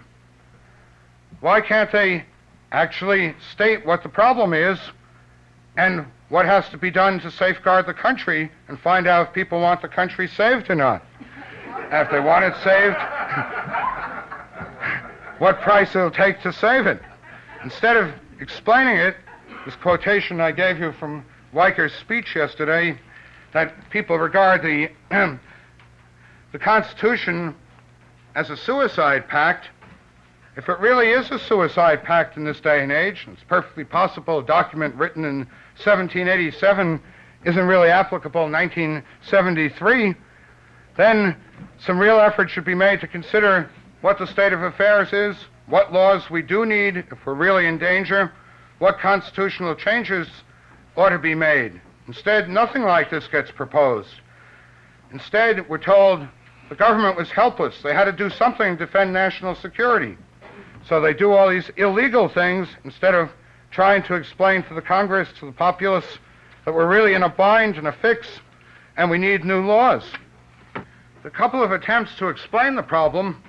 Why can't they actually state what the problem is and what has to be done to safeguard the country and find out if people want the country saved or not? if they want it saved, what price it'll take to save it. Instead of explaining it, this quotation I gave you from Weicker's speech yesterday, that people regard the, the Constitution as a suicide pact, if it really is a suicide pact in this day and age, and it's perfectly possible a document written in 1787 isn't really applicable in 1973, then some real effort should be made to consider what the state of affairs is, what laws we do need if we're really in danger, what constitutional changes ought to be made. Instead, nothing like this gets proposed. Instead, we're told the government was helpless. They had to do something to defend national security. So they do all these illegal things instead of trying to explain to the Congress, to the populace, that we're really in a bind and a fix and we need new laws. The couple of attempts to explain the problem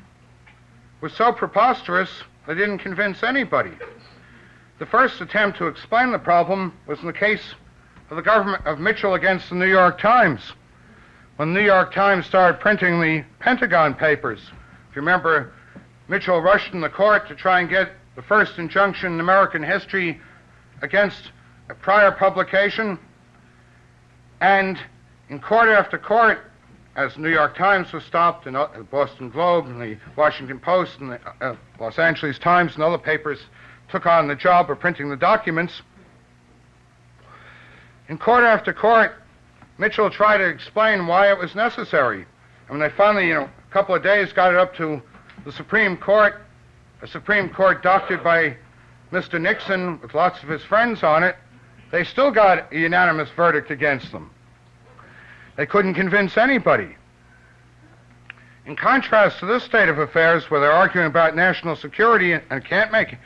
were so preposterous they didn't convince anybody. The first attempt to explain the problem was in the case of the government of Mitchell against the New York Times. When the New York Times started printing the Pentagon Papers, if you remember, Mitchell rushed in the court to try and get the first injunction in American history against a prior publication. And in court after court, as the New York Times was stopped, and the Boston Globe, and the Washington Post, and the uh, Los Angeles Times, and other papers took on the job of printing the documents. In court after court, Mitchell tried to explain why it was necessary. And when they finally, you know, a couple of days got it up to the Supreme Court, a Supreme Court doctored by Mr. Nixon with lots of his friends on it, they still got a unanimous verdict against them. They couldn't convince anybody. In contrast to this state of affairs, where they're arguing about national security and can't make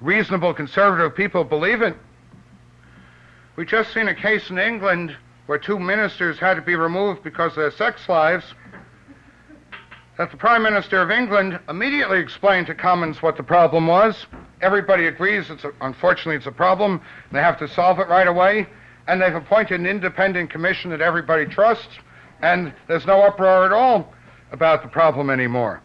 reasonable conservative people believe it, we just seen a case in England where two ministers had to be removed because of their sex lives. That the Prime Minister of England immediately explained to Commons what the problem was. Everybody agrees it's a, unfortunately it's a problem. They have to solve it right away and they've appointed an independent commission that everybody trusts, and there's no uproar at all about the problem anymore.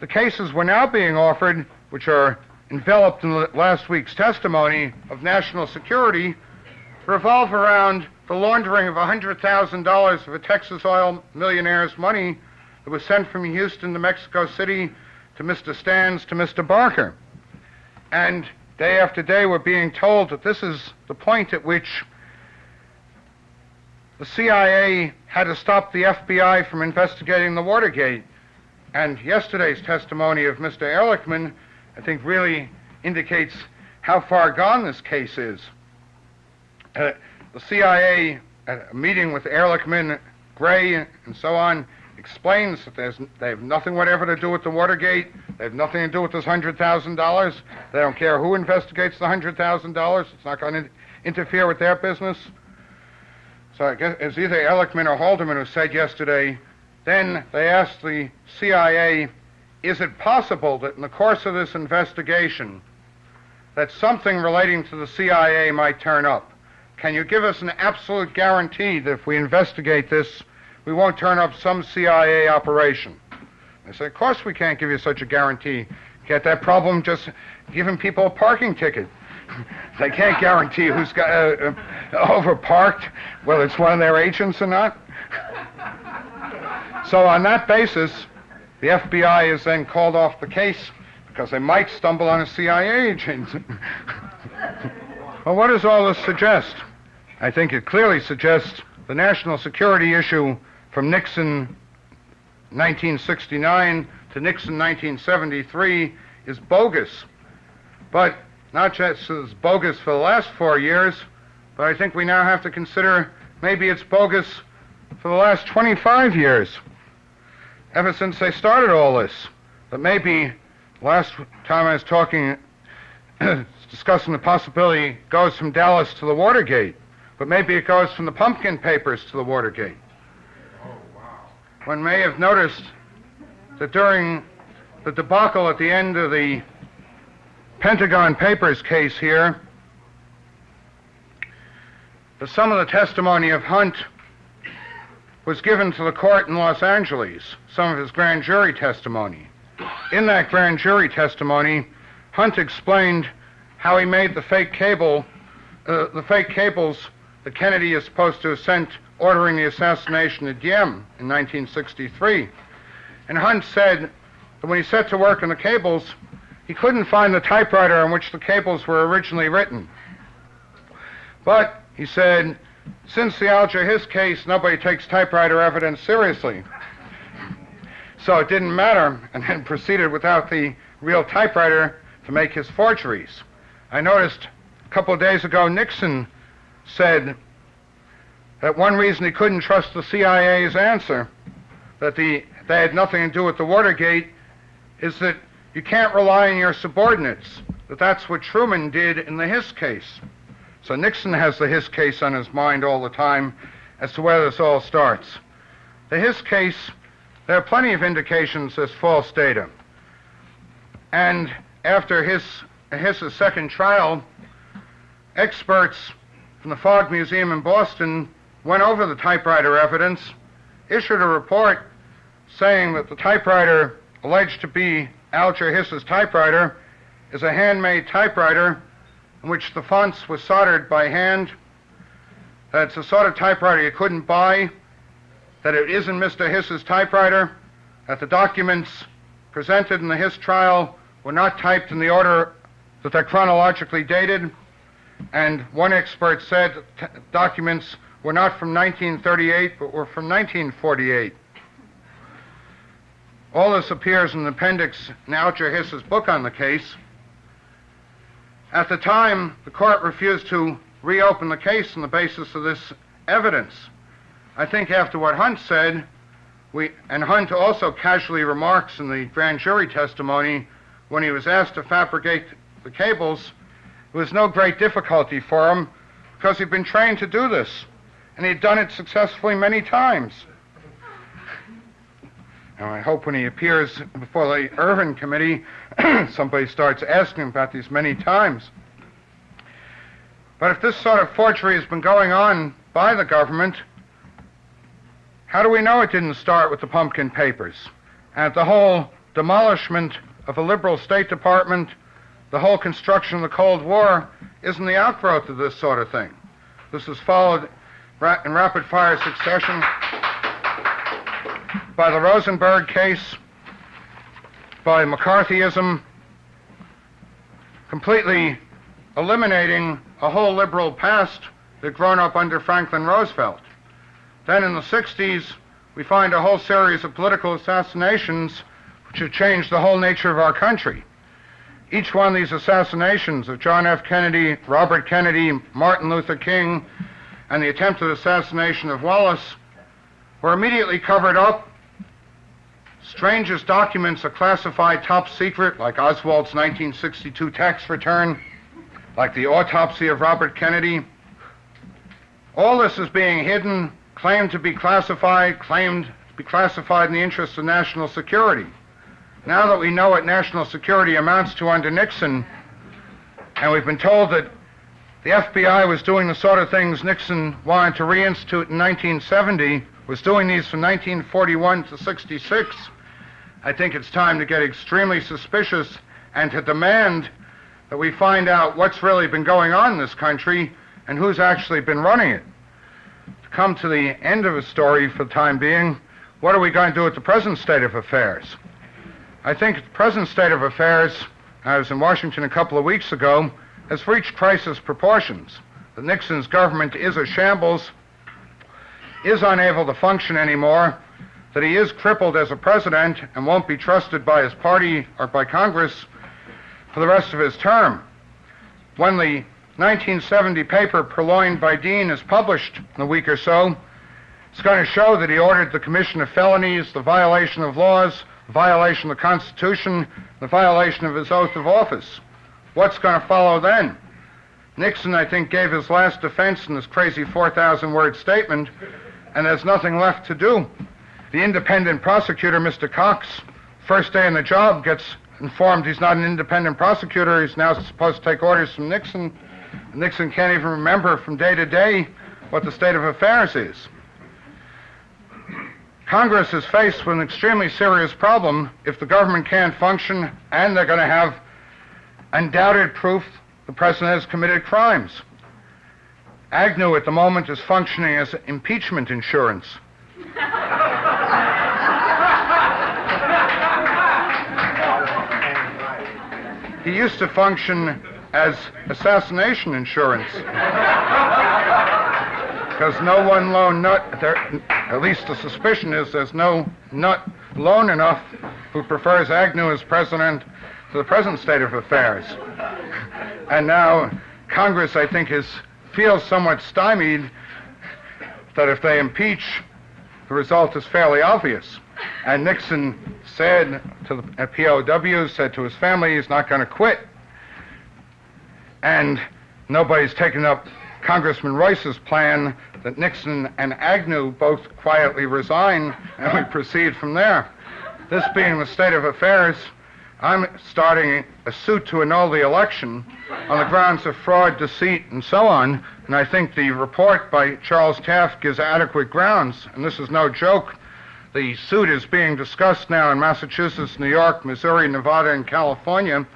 The cases we're now being offered, which are enveloped in last week's testimony of national security, revolve around the laundering of $100,000 of a Texas oil millionaire's money that was sent from Houston to Mexico City to Mr. Stans to Mr. Barker. And Day after day, we're being told that this is the point at which the CIA had to stop the FBI from investigating the Watergate. And yesterday's testimony of Mr. Ehrlichman, I think, really indicates how far gone this case is. Uh, the CIA, at a uh, meeting with Ehrlichman, Gray, and so on, explains that there's, they have nothing whatever to do with the Watergate. They have nothing to do with this $100,000. They don't care who investigates the $100,000. It's not going to interfere with their business. So I guess it's either Ehrlichman or Haldeman who said yesterday, then they asked the CIA, is it possible that in the course of this investigation that something relating to the CIA might turn up? Can you give us an absolute guarantee that if we investigate this, we won't turn up some CIA operation? I said, Of course we can't give you such a guarantee. Get that problem just giving people a parking ticket. they can't guarantee who's got uh, uh, overparked, whether it's one of their agents or not. so on that basis, the FBI is then called off the case because they might stumble on a CIA agent. well, what does all this suggest? I think it clearly suggests the national security issue from Nixon 1969 to Nixon 1973 is bogus. But not just as bogus for the last four years, but I think we now have to consider maybe it's bogus for the last 25 years, ever since they started all this. But maybe last time I was talking, discussing the possibility it goes from Dallas to the Watergate, but maybe it goes from the pumpkin papers to the Watergate. One may have noticed that during the debacle at the end of the Pentagon Papers case here, that some of the testimony of Hunt was given to the court in Los Angeles, some of his grand jury testimony. In that grand jury testimony, Hunt explained how he made the fake cable, uh, the fake cables that Kennedy is supposed to have sent ordering the assassination of Diem in 1963. And Hunt said that when he set to work on the cables, he couldn't find the typewriter on which the cables were originally written. But, he said, since the Alger Hiss case, nobody takes typewriter evidence seriously. So it didn't matter, and then proceeded without the real typewriter to make his forgeries. I noticed a couple of days ago Nixon said that one reason he couldn't trust the CIA's answer, that the, they had nothing to do with the Watergate, is that you can't rely on your subordinates, that that's what Truman did in the Hiss case. So Nixon has the Hiss case on his mind all the time as to where this all starts. The Hiss case, there are plenty of indications there's false data. And after his, Hiss's second trial, experts from the Fogg Museum in Boston went over the typewriter evidence, issued a report saying that the typewriter alleged to be Alger Hiss's typewriter is a handmade typewriter in which the fonts were soldered by hand, that it's a sort of typewriter you couldn't buy, that it isn't Mr. Hiss's typewriter, that the documents presented in the Hiss trial were not typed in the order that they're chronologically dated, and one expert said documents were not from 1938 but were from 1948. All this appears in the appendix in Alger Hiss's book on the case. At the time, the court refused to reopen the case on the basis of this evidence. I think after what Hunt said, we, and Hunt also casually remarks in the grand jury testimony when he was asked to fabricate the cables, was no great difficulty for him because he'd been trained to do this, and he'd done it successfully many times. Now, I hope when he appears before the Ervin Committee, somebody starts asking him about these many times. But if this sort of forgery has been going on by the government, how do we know it didn't start with the pumpkin papers? And the whole demolishment of a liberal State Department, the whole construction of the Cold War, isn't the outgrowth of this sort of thing. This was followed ra- in rapid fire succession by the Rosenberg case, by McCarthyism, completely eliminating a whole liberal past that grown up under Franklin Roosevelt. Then in the 60s, we find a whole series of political assassinations which have changed the whole nature of our country. Each one of these assassinations of John F. Kennedy, Robert Kennedy, Martin Luther King, and the attempted assassination of Wallace were immediately covered up Strangest documents are classified top secret, like Oswald's 1962 tax return, like the autopsy of Robert Kennedy. All this is being hidden, claimed to be classified, claimed to be classified in the interest of national security. Now that we know what national security amounts to under Nixon, And we've been told that the FBI was doing the sort of things Nixon wanted to reinstitute in 1970, was doing these from 1941 to 66. I think it's time to get extremely suspicious and to demand that we find out what's really been going on in this country and who's actually been running it. To come to the end of the story for the time being, what are we going to do with the present state of affairs? I think the present state of affairs, I was in Washington a couple of weeks ago, has reached crisis proportions. The Nixon's government is a shambles, is unable to function anymore, that he is crippled as a president and won't be trusted by his party or by Congress for the rest of his term. When the 1970 paper purloined by Dean is published in a week or so, it's going to show that he ordered the commission of felonies, the violation of laws, violation of the Constitution, the violation of his oath of office. What's going to follow then? Nixon, I think, gave his last defense in this crazy 4,000 word statement, and there's nothing left to do. The independent prosecutor, Mr. Cox, first day in the job, gets informed he's not an independent prosecutor. He's now supposed to take orders from Nixon. Nixon can't even remember from day to day what the state of affairs is. Congress is faced with an extremely serious problem if the government can't function and they're going to have undoubted proof the president has committed crimes. Agnew at the moment is functioning as impeachment insurance. he used to function as assassination insurance. Because no one lone nut, there, at least the suspicion is there's no nut lone enough who prefers Agnew as president to the present state of affairs. And now Congress, I think, is feels somewhat stymied that if they impeach, the result is fairly obvious. And Nixon said to the uh, POW, said to his family, he's not going to quit. And nobody's taken up Congressman Royce's plan that Nixon and Agnew both quietly resign, and we proceed from there. This being the state of affairs, I'm starting a suit to annul the election on the grounds of fraud, deceit, and so on. And I think the report by Charles Taft gives adequate grounds, and this is no joke. The suit is being discussed now in Massachusetts, New York, Missouri, Nevada, and California.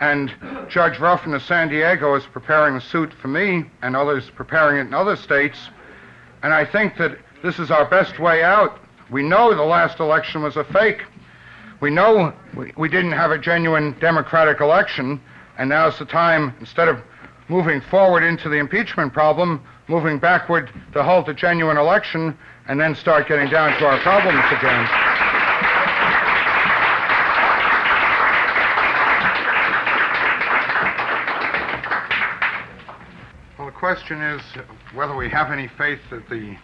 And Judge Ruffin of San Diego is preparing a suit for me, and others preparing it in other states. And I think that this is our best way out. We know the last election was a fake. We know we, didn't have a genuine democratic election, and now's the time, instead of moving forward into the impeachment problem, moving backward to halt a genuine election, and then start getting down to our problems again. Question is whether we have any faith that the,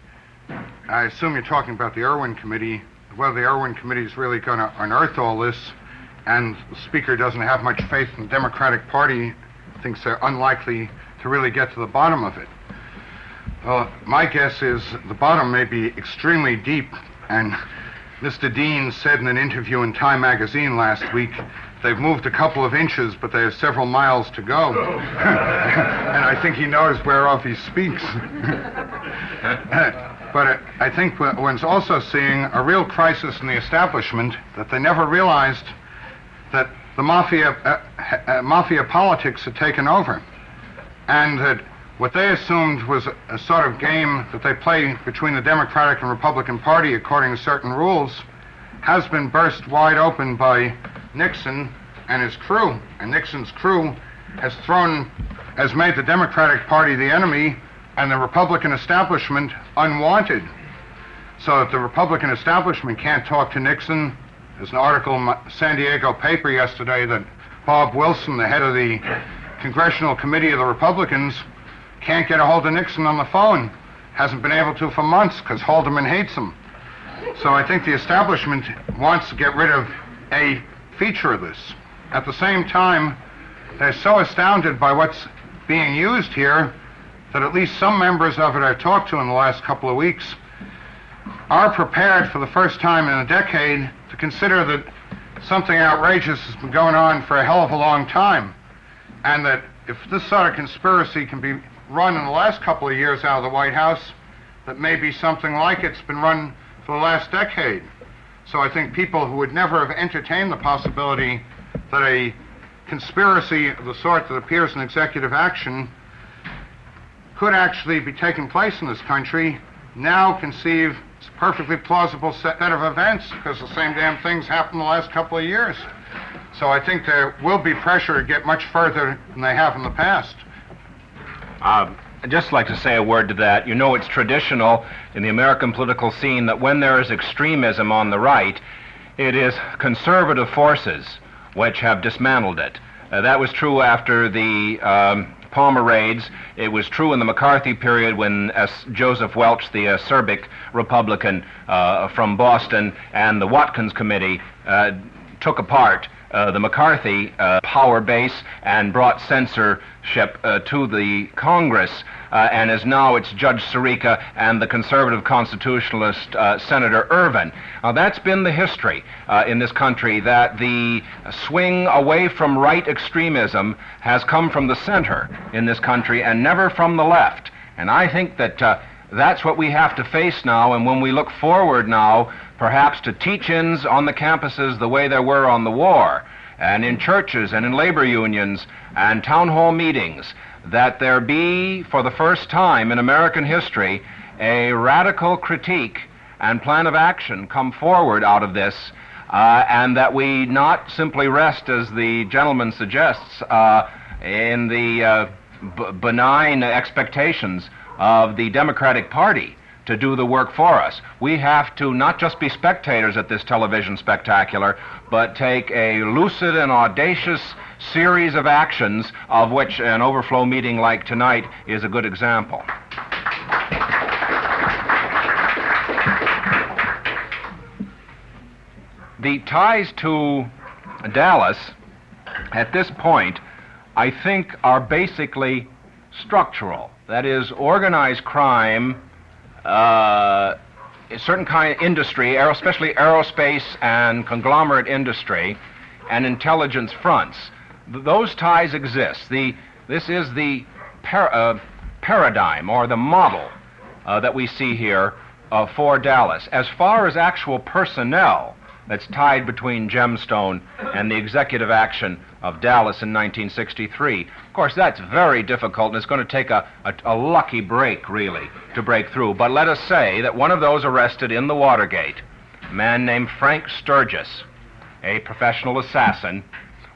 I assume you're talking about the Ervin Committee, whether the Ervin Committee is really going to unearth all this, and the Speaker doesn't have much faith in the Democratic Party, thinks they're unlikely to really get to the bottom of it. Well, my guess is the bottom may be extremely deep, and Mr. Dean said in an interview in Time magazine last week they've moved a couple of inches, but they have several miles to go. and I think he knows whereof he speaks. but I think one's also seeing a real crisis in the establishment that they never realized that the mafia, uh, uh, mafia politics had taken over, and that what they assumed was a, a sort of game that they play between the Democratic and Republican Party according to certain rules has been burst wide open by Nixon and his crew. And Nixon's crew has thrown, has made the Democratic Party the enemy and the Republican establishment unwanted. So that the Republican establishment can't talk to Nixon. There's an article in San Diego paper yesterday that Bob Wilson, the head of the Congressional Committee of the Republicans, can't get a hold of Nixon on the phone. Hasn't been able to for months because Haldeman hates him. So I think the establishment wants to get rid of a feature of this. At the same time, they're so astounded by what's being used here that at least some members of it I've talked to in the last couple of weeks are prepared for the first time in a decade to consider that something outrageous has been going on for a hell of a long time and that if this sort of conspiracy can be run in the last couple of years out of the White House, that maybe something like it's been run for the last decade. So I think people who would never have entertained the possibility that a conspiracy of the sort that appears in executive action could actually be taking place in this country now conceive it's a perfectly plausible set of events because the same damn things happened the last couple of years. So I think there will be pressure to get much further than they have in the past. Uh, I'd just like to say a word to that. You know, it's traditional in the American political scene that when there is extremism on the right, it is conservative forces which have dismantled it. Uh, that was true after the um, Palmer raids. It was true in the McCarthy period when uh, Joseph Welch, the uh, Serbic Republican uh, from Boston, and the Watkins Committee uh, took apart uh, the McCarthy uh, power base and brought uh, to the Congress. Uh, and is now it's Judge Sirica and the conservative constitutionalist uh, Senator Ervin. Now, that's been the history in this country that the swing away from right extremism has come from the center in this country and never from the left. And I think that that's what we have to face now, and when we look forward now, perhaps to teach ins on the campuses the way there were on the war, and in churches and in labor unions and town hall meetings, that there be, for the first time in American history, a radical critique and plan of action come forward out of this, uh, and that we not simply rest, as the gentleman suggests, uh, in the uh, b- benign expectations of the Democratic Party to do the work for us. We have to not just be spectators at this television spectacular, but take a lucid and audacious series of actions, of which an overflow meeting like tonight is a good example. The ties to Dallas at this point, I think, are basically structural. That is, organized crime, uh, a certain kind of industry, especially aerospace and conglomerate industry, and intelligence fronts. those ties exist. The, this is the par- uh, paradigm or the model uh, that we see here uh, for Dallas. As far as actual personnel, that's tied between Gemstone and the executive action of Dallas in 1963. Of course, that's very difficult, and it's going to take a, a, a, lucky break, really, to break through. But let us say that one of those arrested in the Watergate, a man named Frank Sturgis, a professional assassin,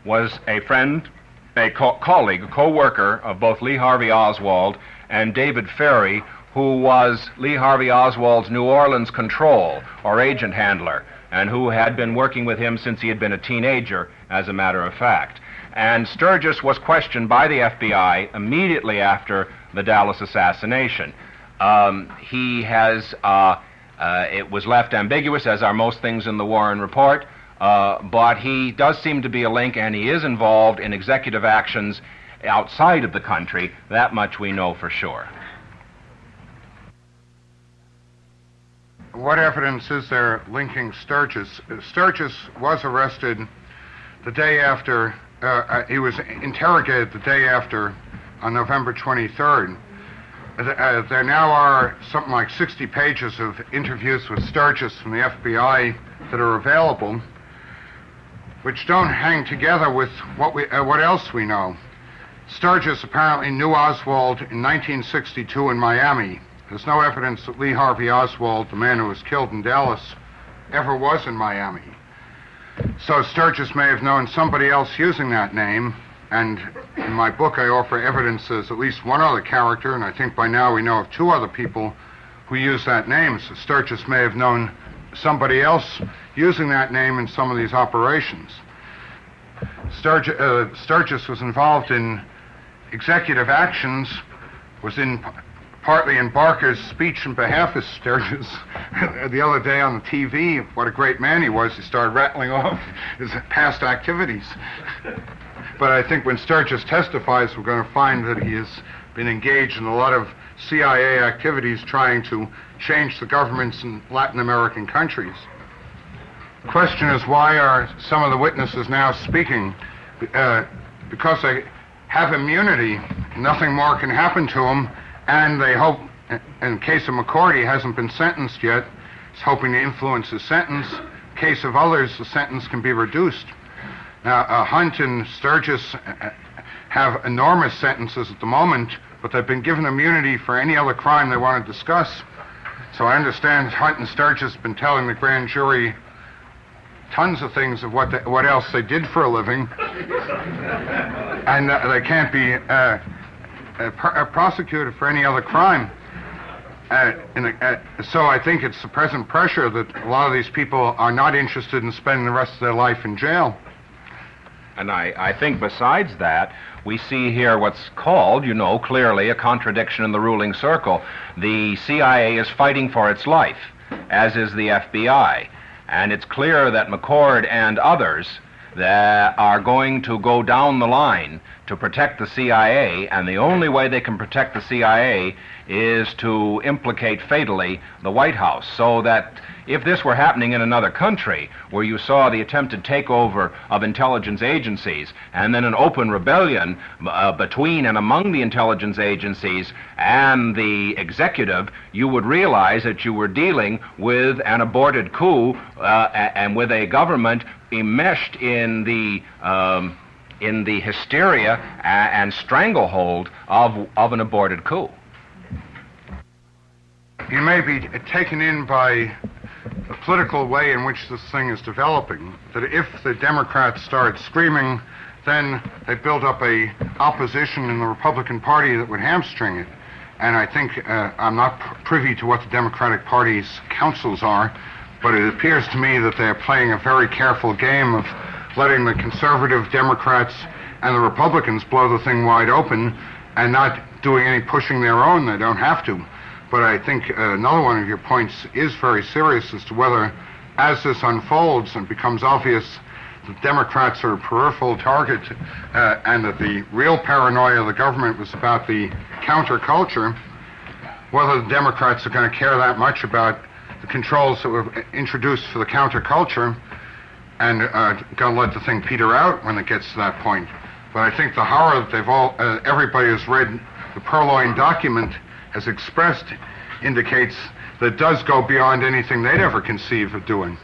was a friend, a co- colleague, a co worker of both Lee Harvey Oswald and David Ferrie, who was Lee Harvey Oswald's New Orleans control or agent handler and who had been working with him since he had been a teenager, as a matter of fact. And Sturgis was questioned by the FBI immediately after the Dallas assassination. Um, he has, uh, uh, it was left ambiguous, as are most things in the Warren report, uh, but he does seem to be a link, and he is involved in executive actions outside of the country. That much we know for sure. what evidence is there linking Sturgis? Sturgis was arrested the day after, uh, uh, he was interrogated the day after, on November 23rd. Uh, there now are something like 60 pages of interviews with Sturgis from the FBI that are available, which don't hang together with what, we, uh, what else we know. Sturgis apparently knew Oswald in 1962 in Miami there's no evidence that Lee Harvey Oswald, the man who was killed in Dallas, ever was in Miami. So Sturgis may have known somebody else using that name, and in my book I offer evidence there's at least one other character, and I think by now we know of two other people who use that name. So Sturgis may have known somebody else using that name in some of these operations. Sturgis, uh, Sturgis was involved in executive actions, was in partly in Barker's speech in behalf of Sturgis the other day on the TV, what a great man he was. He started rattling off his past activities. But I think when Sturgis testifies, we're going to find that he has been engaged in a lot of CIA activities trying to change the governments in Latin American countries. The question is why are some of the witnesses now speaking? Uh, because they have immunity. Nothing more can happen to them, and they hope, in case of McCord, he hasn't been sentenced yet. He's hoping to influence his sentence. In case of others, the sentence can be reduced. Now, uh, Hunt and Sturgis uh, have enormous sentences at the moment, but they've been given immunity for any other crime they want to discuss. So I understand Hunt and Sturgis have been telling the grand jury tons of things of what they, what else they did for a living, and uh, they can't be uh, uh, pr- prosecuted for any other crime. Uh, uh, so I think it's the present pressure that a lot of these people are not interested in spending the rest of their life in jail. And I, I think besides that, we see here what's called, you know, clearly a contradiction in the ruling circle. The CIA is fighting for its life, as is the FBI. And it's clear that McCord and others that are going to go down the line to protect the CIA, and the only way they can protect the CIA is to implicate fatally the White House, so that if this were happening in another country, where you saw the attempted takeover of intelligence agencies, and then an open rebellion uh, between and among the intelligence agencies and the executive, you would realize that you were dealing with an aborted coup uh, and with a government enmeshed in the um, in the hysteria and stranglehold of, of an aborted coup. You may be taken in by the political way in which this thing is developing. That if the Democrats start screaming, then they build up a opposition in the Republican Party that would hamstring it. And I think uh, I'm not privy to what the Democratic Party's councils are, but it appears to me that they're playing a very careful game of letting the conservative Democrats and the Republicans blow the thing wide open and not doing any pushing their own. They don't have to. But I think uh, another one of your points is very serious as to whether, as this unfolds and becomes obvious that Democrats are a peripheral target uh, and that the real paranoia of the government was about the counterculture, whether the Democrats are going to care that much about the controls that were introduced for the counterculture and uh, going to let the thing peter out when it gets to that point. But I think the horror that they've all, uh, everybody has read the Purloined document has expressed indicates that it does go beyond anything they'd ever conceive of doing.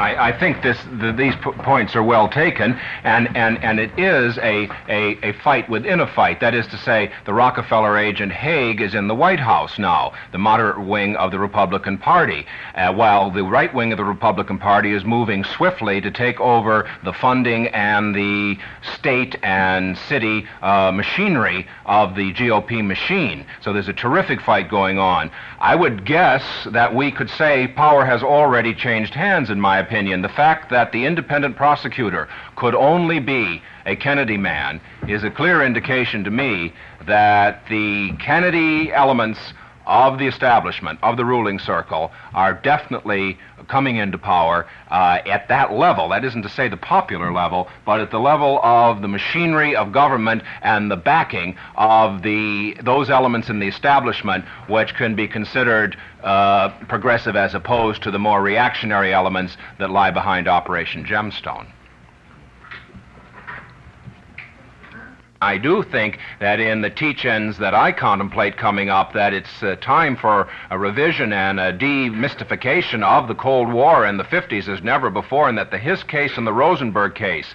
I, I think this, the, these p- points are well taken, and, and, and it is a, a, a fight within a fight. That is to say, the Rockefeller agent Haig is in the White House now, the moderate wing of the Republican Party, uh, while the right wing of the Republican Party is moving swiftly to take over the funding and the state and city uh, machinery of the GOP machine. So there's a terrific fight going on. I would guess that we could say power has already changed hands, in my opinion. The fact that the independent prosecutor could only be a Kennedy man is a clear indication to me that the Kennedy elements of the establishment, of the ruling circle, are definitely coming into power uh, at that level. That isn't to say the popular level, but at the level of the machinery of government and the backing of the those elements in the establishment which can be considered uh, progressive as opposed to the more reactionary elements that lie behind Operation Gemstone. I do think that in the teach-ins that I contemplate coming up, that it's uh, time for a revision and a demystification of the Cold War in the 50s as never before, and that the Hiss case and the Rosenberg case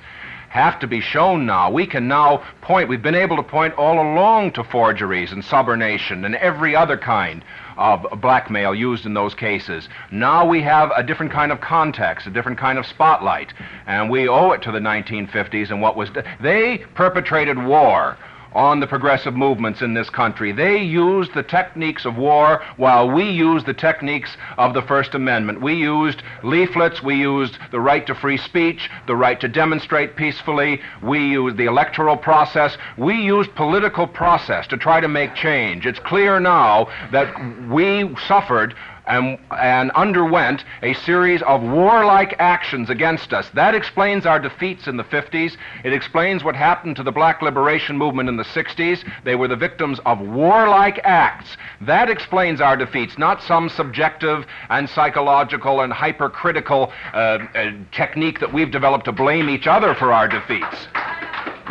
have to be shown now. We can now point, we've been able to point all along to forgeries and subornation and every other kind of blackmail used in those cases. Now we have a different kind of context, a different kind of spotlight, and we owe it to the 1950s and what was. They perpetrated war on the progressive movements in this country. They used the techniques of war while we used the techniques of the First Amendment. We used leaflets, we used the right to free speech, the right to demonstrate peacefully, we used the electoral process, we used political process to try to make change. It's clear now that we suffered and, and underwent a series of warlike actions against us. That explains our defeats in the 50s. It explains what happened to the black liberation movement in the 60s. They were the victims of warlike acts. That explains our defeats, not some subjective and psychological and hypercritical uh, uh, technique that we've developed to blame each other for our defeats.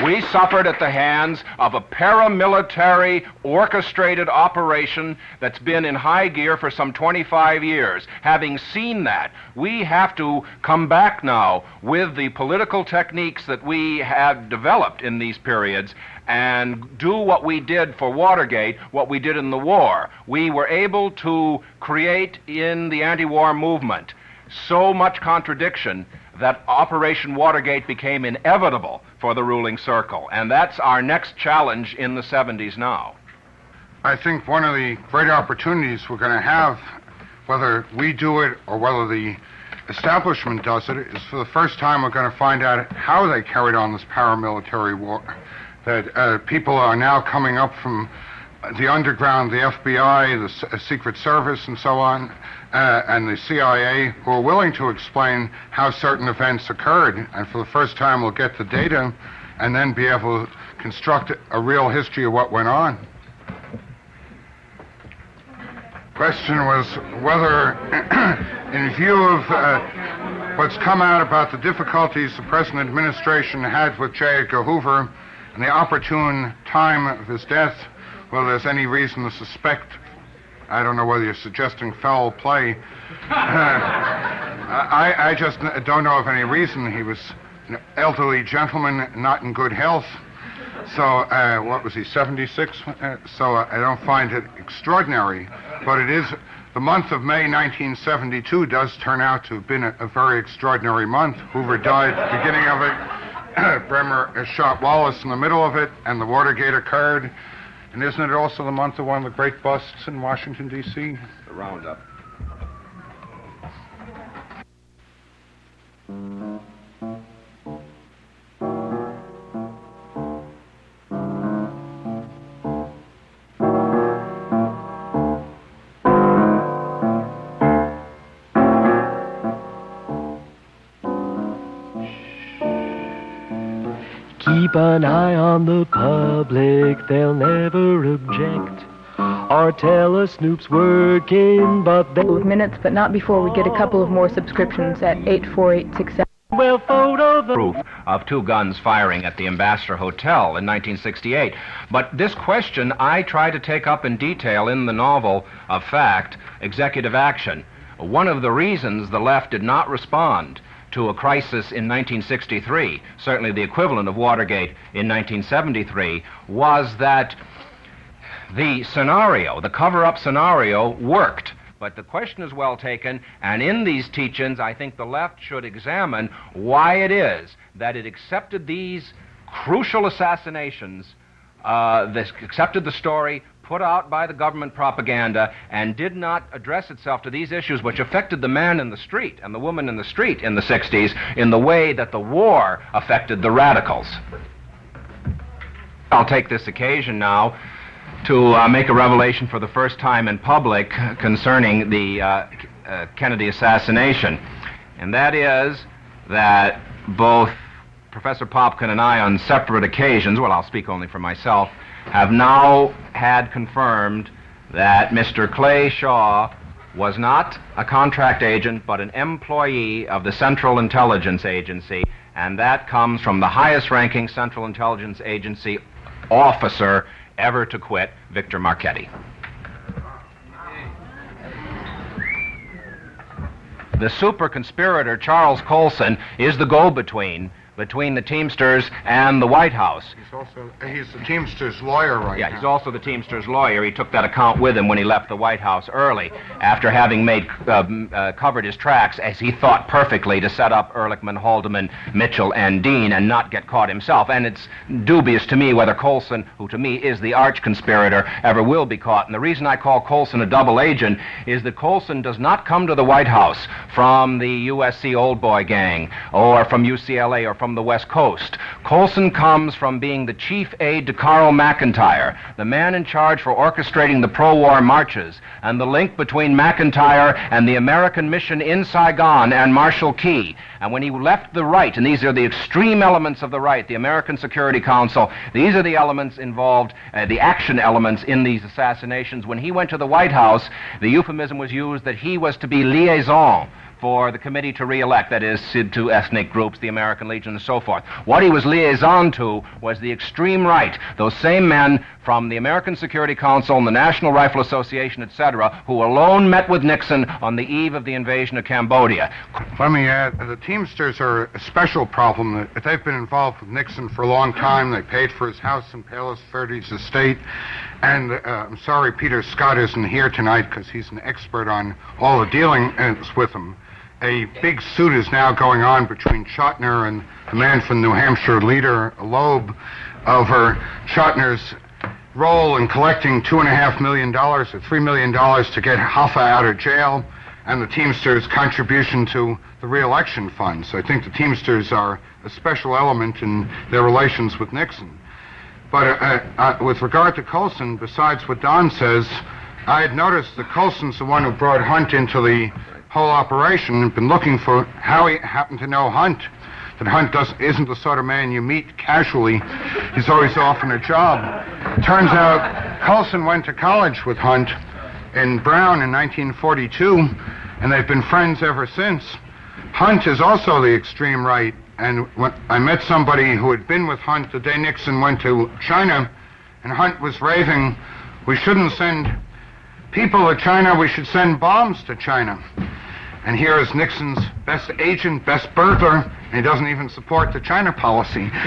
We suffered at the hands of a paramilitary orchestrated operation that's been in high gear for some 25 years. Having seen that, we have to come back now with the political techniques that we have developed in these periods and do what we did for Watergate, what we did in the war. We were able to create in the anti war movement so much contradiction that Operation Watergate became inevitable for the ruling circle. And that's our next challenge in the 70s now. I think one of the great opportunities we're going to have, whether we do it or whether the establishment does it, is for the first time we're going to find out how they carried on this paramilitary war. That uh, people are now coming up from the underground, the FBI, the S- uh, Secret Service, and so on, uh, and the CIA, who are willing to explain how certain events occurred. And for the first time, we'll get the data and then be able to construct a real history of what went on. Question was whether, in view of uh, what's come out about the difficulties the present administration had with J. Edgar Hoover and the opportune time of his death, well, there's any reason to suspect. I don't know whether you're suggesting foul play. I, I just don't know of any reason. He was an elderly gentleman, not in good health. So, uh, what was he, 76? Uh, so uh, I don't find it extraordinary. But it is, the month of May 1972 does turn out to have been a, a very extraordinary month. Hoover died at the beginning of it. Bremer shot Wallace in the middle of it, and the Watergate occurred. And isn't it also the month of one of the great busts in Washington, D.C.? The Roundup. Keep an eye on the public, they'll never object. Or tell us Snoop's working, but they minutes, but not before we get a couple of more subscriptions at 84867. will photo the proof of two guns firing at the Ambassador Hotel in 1968. But this question I try to take up in detail in the novel of fact, Executive Action. One of the reasons the left did not respond to a crisis in 1963, certainly the equivalent of Watergate in 1973, was that the scenario, the cover up scenario, worked. But the question is well taken, and in these teach-ins, I think the left should examine why it is that it accepted these crucial assassinations, uh, this, accepted the story put out by the government propaganda, and did not address itself to these issues which affected the man in the street and the woman in the street in the 60s in the way that the war affected the radicals. I'll take this occasion now to uh, make a revelation for the first time in public concerning the uh, uh, Kennedy assassination. And that is that both Professor Popkin and I, on separate occasions, well, I'll speak only for myself, have now had confirmed that Mr. Clay Shaw was not a contract agent, but an employee of the Central Intelligence Agency, and that comes from the highest ranking Central Intelligence Agency officer ever to quit, Victor Marchetti. The super conspirator Charles Colson is the go between between the Teamsters and the White House. He's also he's the Teamsters lawyer right Yeah, now. he's also the Teamsters lawyer. He took that account with him when he left the White House early, after having made uh, uh, covered his tracks as he thought perfectly to set up Ehrlichman, Haldeman, Mitchell, and Dean, and not get caught himself. And it's dubious to me whether Colson, who to me is the arch conspirator, ever will be caught. And the reason I call Colson a double agent is that Colson does not come to the White House from the USC Old Boy Gang or from UCLA or from the West Coast. Colson comes from being the chief aide to Carl McIntire, the man in charge for orchestrating the pro war marches, and the link between McIntyre and the American mission in Saigon and Marshal Ky. And when he left the right, and these are the extreme elements of the right, the American Security Council, these are the elements involved, uh, the action elements in these assassinations. When he went to the White House, the euphemism was used that he was to be liaison for the committee to re-elect, that is, SID to ethnic groups, the American Legion, and so forth. What he was liaison to was the extreme right, those same men from the American Security Council and the National Rifle Association, etc., who alone met with Nixon on the eve of the invasion of Cambodia. Let me add, the Teamsters are a special problem. They've been involved with Nixon for a long time. They paid for his house in Palos Verdes Estate. And uh, I'm sorry Peter Scott isn't here tonight because he's an expert on all the dealings with him. A big suit is now going on between Chotiner and the man from New Hampshire, leader Loeb, over Chotiner's role in collecting two and a half million dollars or three million dollars to get Hoffa out of jail, and the Teamsters' contribution to the reelection fund. So I think the Teamsters are a special element in their relations with Nixon. But uh, uh, with regard to Colson, besides what Don says, I had noticed that Colson's the one who brought Hunt into the whole operation and been looking for how he happened to know Hunt. That Hunt does, isn't the sort of man you meet casually. He's always off on a job. Turns out Colson went to college with Hunt in Brown in 1942, and they've been friends ever since. Hunt is also the extreme right, and when I met somebody who had been with Hunt the day Nixon went to China, and Hunt was raving, we shouldn't send people to China, we should send bombs to China. And here is Nixon's best agent, best burglar, and he doesn't even support the China policy.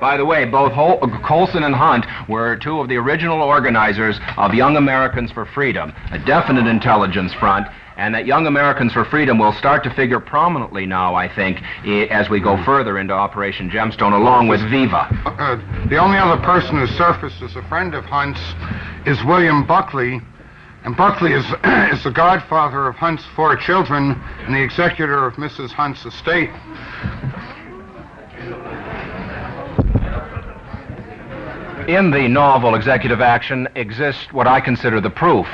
By the way, both Hol- Colson and Hunt were two of the original organizers of Young Americans for Freedom, a definite intelligence front, and that Young Americans for Freedom will start to figure prominently now, I think, I- as we go further into Operation Gemstone, along with VIVA. Uh, the only other person who surfaced as a friend of Hunt's is William Buckley. And Buckley is, is the godfather of Hunt's four children and the executor of Mrs. Hunt's estate. In the novel Executive Action exists what I consider the proof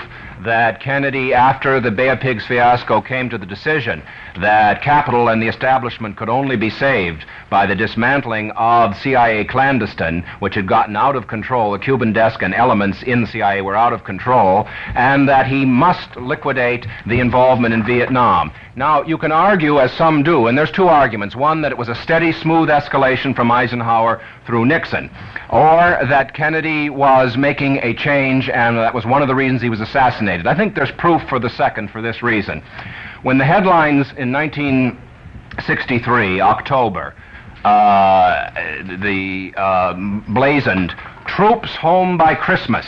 that Kennedy, after the Bay of Pigs fiasco, came to the decision that capital and the establishment could only be saved by the dismantling of CIA clandestine, which had gotten out of control. The Cuban desk and elements in the CIA were out of control, and that he must liquidate the involvement in Vietnam. Now, you can argue, as some do, and there's two arguments. One, that it was a steady, smooth escalation from Eisenhower through Nixon, or that Kennedy was making a change, and that was one of the reasons he was assassinated. I think there's proof for the second for this reason. When the headlines in 1963, October, uh, the uh, blazoned troops home by Christmas,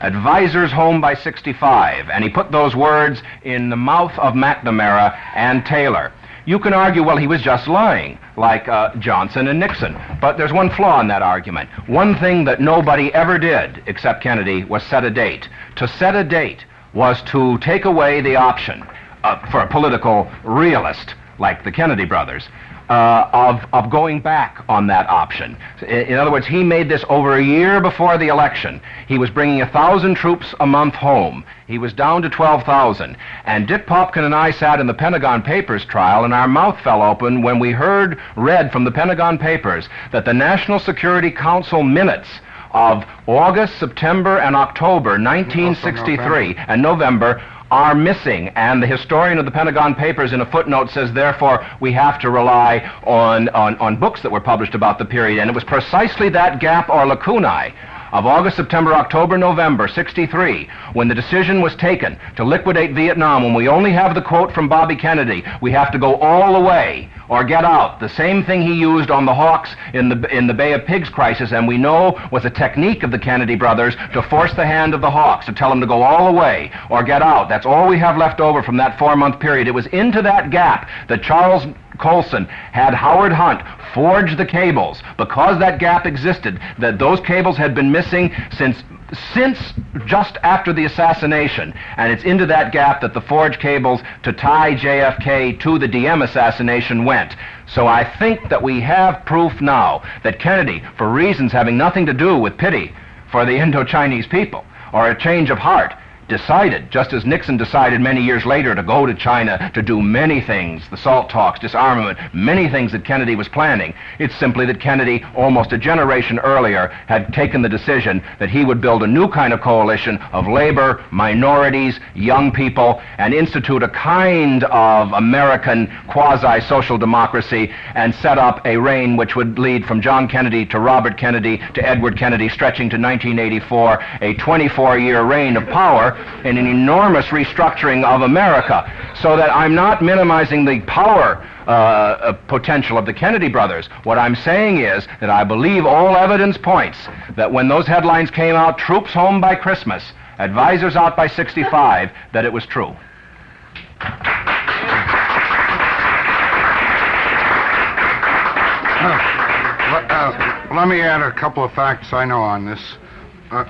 advisors home by 65, and he put those words in the mouth of McNamara and Taylor. You can argue, well, he was just lying, like uh, Johnson and Nixon. But there's one flaw in that argument. One thing that nobody ever did, except Kennedy, was set a date. To set a date was to take away the option uh, for a political realist like the Kennedy brothers uh, of, of going back on that option. In, in other words, he made this over a year before the election. He was bringing a thousand troops a month home. He was down to 12,000. And Dick Popkin and I sat in the Pentagon Papers trial, and our mouth fell open when we heard read from the Pentagon Papers that the National Security Council minutes of August, September, and October 1963 and November are missing. And the historian of the Pentagon Papers, in a footnote, says, therefore, we have to rely on, on, on books that were published about the period. And it was precisely that gap or lacunae of August, September, October, November, 63, when the decision was taken to liquidate Vietnam, when we only have the quote from Bobby Kennedy, we have to go all the way or get out. The same thing he used on the Hawks in the, in the Bay of Pigs crisis, and we know was a technique of the Kennedy brothers to force the hand of the Hawks, to tell them to go all the way or get out. That's all we have left over from that four month period. It was into that gap that Charles Colson had Howard Hunt forge the cables because that gap existed, that those cables had been missing since since just after the assassination, and it's into that gap that the forged cables to tie JFK to the Diem assassination went. So I think that we have proof now that Kennedy, for reasons having nothing to do with pity for the Indo-Chinese people or a change of heart, decided, just as Nixon decided many years later to go to China to do many things, the SALT talks, disarmament, many things that Kennedy was planning. It's simply that Kennedy, almost a generation earlier, had taken the decision that he would build a new kind of coalition of labor, minorities, young people, and institute a kind of American quasi-social democracy and set up a reign which would lead from John Kennedy to Robert Kennedy to Edward Kennedy, stretching to 1984, a 24-year reign of power and an enormous restructuring of America. So that I'm not minimizing the power uh, uh, potential of the Kennedy brothers. What I'm saying is that I believe all evidence points that when those headlines came out, troops home by Christmas, advisors out by 65, that it was true. Uh, let me add a couple of facts I know on this. Uh,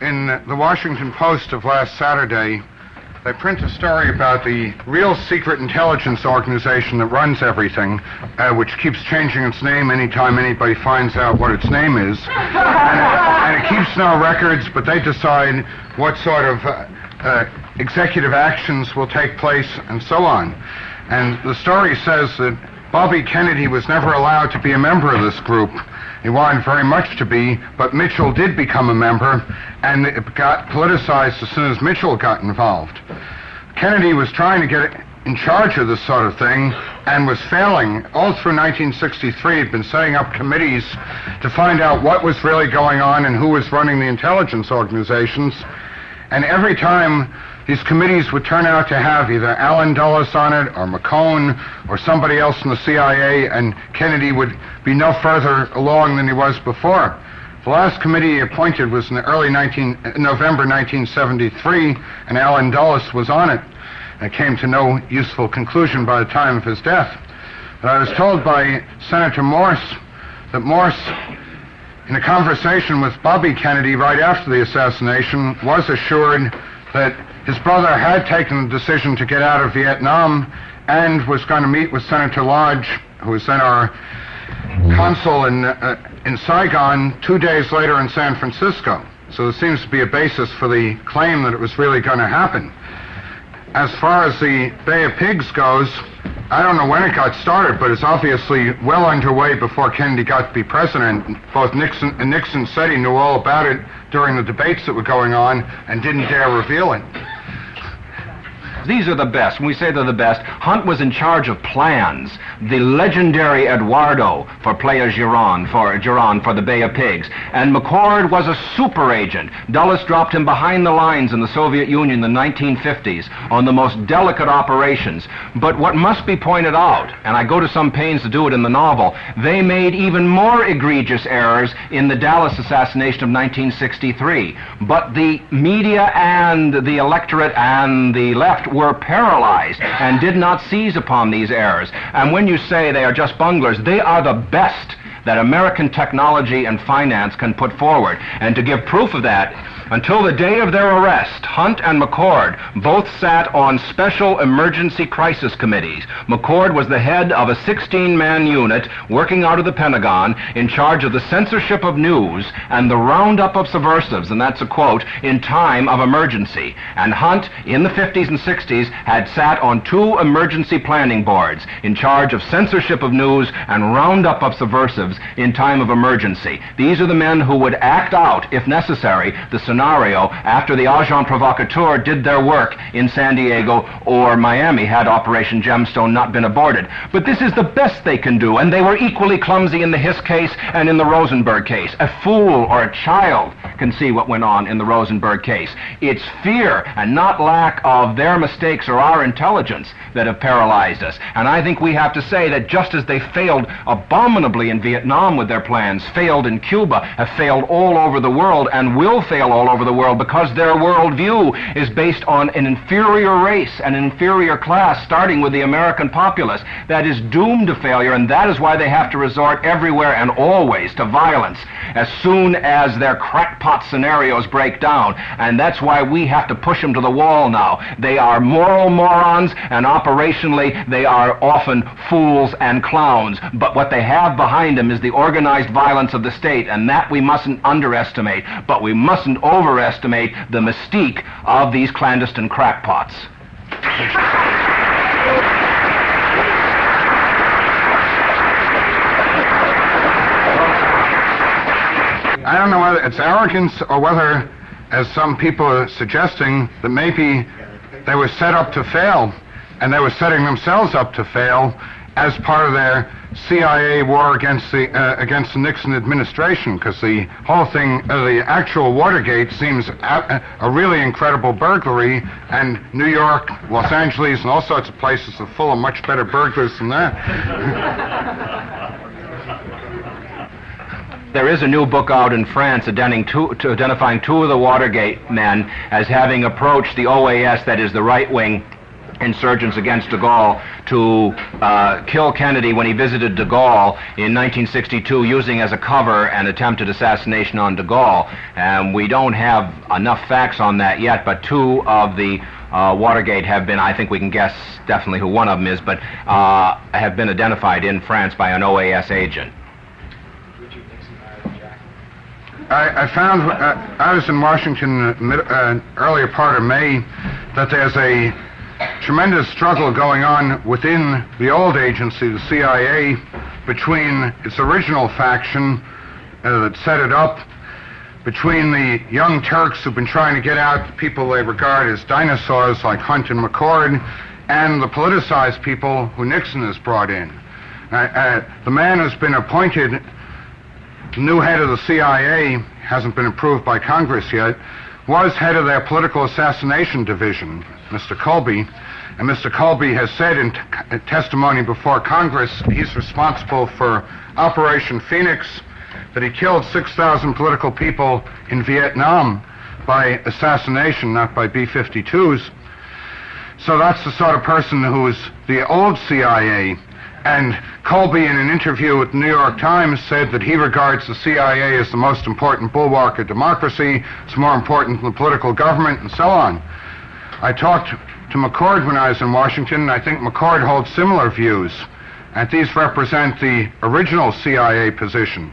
in the Washington Post of last Saturday, they print a story about the real secret intelligence organization that runs everything, uh, which keeps changing its name anytime anybody finds out what its name is. and, it, and, it, keeps no records, but they decide what sort of uh, uh, executive actions will take place and so on. And the story says that Bobby Kennedy was never allowed to be a member of this group. He wanted very much to be, but Mitchell did become a member, and it got politicized as soon as Mitchell got involved. Kennedy was trying to get in charge of this sort of thing and was failing. All through 1963, he'd been setting up committees to find out what was really going on and who was running the intelligence organizations. And every time these committees would turn out to have either Allen Dulles on it or McCone or somebody else in the CIA, and Kennedy would be no further along than he was before. The last committee he appointed was in the early 19, uh, November 1973, and Allen Dulles was on it. It came to no useful conclusion by the time of his death. But I was told by Senator Morse that Morse, in a conversation with Bobby Kennedy right after the assassination, was assured that his brother had taken the decision to get out of Vietnam and was going to meet with Senator Lodge, who was then our consul in, uh, in Saigon, two days later in San Francisco. So there seems to be a basis for the claim that it was really going to happen. As far as the Bay of Pigs goes, I don't know when it got started, but it's obviously well underway before Kennedy got to be president. Both Nixon and Nixon said he knew all about it during the debates that were going on and didn't dare reveal it. These are the best. When we say they're the best, Hunt was in charge of plans. The legendary Eduardo for Playa Giron, for Giron, for the Bay of Pigs. And McCord was a super agent. Dulles dropped him behind the lines in the Soviet Union in the 1950s on the most delicate operations. But what must be pointed out, and I go to some pains to do it in the novel, they made even more egregious errors in the Dallas assassination of 1963. But the media and the electorate and the left were paralyzed and did not seize upon these errors. And when you say they are just bunglers, they are the best that American technology and finance can put forward. And to give proof of that, until the day of their arrest, Hunt and McCord both sat on special emergency crisis committees. McCord was the head of a 16-man unit working out of the Pentagon in charge of the censorship of news and the roundup of subversives, and that's a quote, in time of emergency. And Hunt, in the 50s and 60s, had sat on two emergency planning boards in charge of censorship of news and roundup of subversives in time of emergency. These are the men who would act out, if necessary, the scenario after the agent provocateur did their work in San Diego or Miami had Operation Gemstone not been aborted. But this is the best they can do, and they were equally clumsy in the Hiss case and in the Rosenberg case. A fool or a child can see what went on in the Rosenberg case. It's fear and not lack of their mistakes or our intelligence that have paralyzed us. And I think we have to say that just as they failed abominably in Vietnam with their plans, failed in Cuba, have failed all over the world, and will fail all over the world because their worldview is based on an inferior race, an inferior class, starting with the American populace, that is doomed to failure, and that is why they have to resort everywhere and always to violence as soon as their crackpot scenarios break down. And that's why we have to push them to the wall now. They are moral morons, and operationally, they are often fools and clowns. But what they have behind them is the organized violence of the state, and that we mustn't underestimate. But we mustn't overestimate the mystique of these clandestine crackpots. I don't know whether it's arrogance or whether, as some people are suggesting, that maybe they were set up to fail, and they were setting themselves up to fail as part of their CIA war against the uh, against the Nixon administration, because the whole thing, uh, the actual Watergate, seems a, a, really incredible burglary, and New York, Los Angeles, and all sorts of places are full of much better burglars than that. There is a new book out in France two, identifying two of the Watergate men as having approached the OAS, that is the right wing insurgents against de Gaulle, to uh, kill Kennedy when he visited de Gaulle in 1962, using as a cover an attempted assassination on de Gaulle. And we don't have enough facts on that yet, but two of the uh, Watergate have been, I think we can guess definitely who one of them is, but uh, have been identified in France by an OAS agent. I, I found I was in Washington uh, mid, uh, earlier part of May that there's a tremendous struggle going on within the old agency, the CIA, between its original faction uh, that set it up, between the young Turks who've been trying to get out people they regard as dinosaurs like Hunt and McCord, and the politicized people who Nixon has brought in. Uh, uh, the man who's been appointed new head of the CIA hasn't been approved by Congress yet, was head of their political assassination division, Mr. Colby. And Mr. Colby has said in t- testimony before Congress he's responsible for Operation Phoenix, that he killed 6,000 political people in Vietnam by assassination, not by B 52s. So that's the sort of person who is the old CIA and Colby, in an interview with the New York Times, said that he regards the CIA as the most important bulwark of democracy. It's more important than the political government, and so on. I talked to McCord when I was in Washington, and I think McCord holds similar views. And these represent the original CIA position.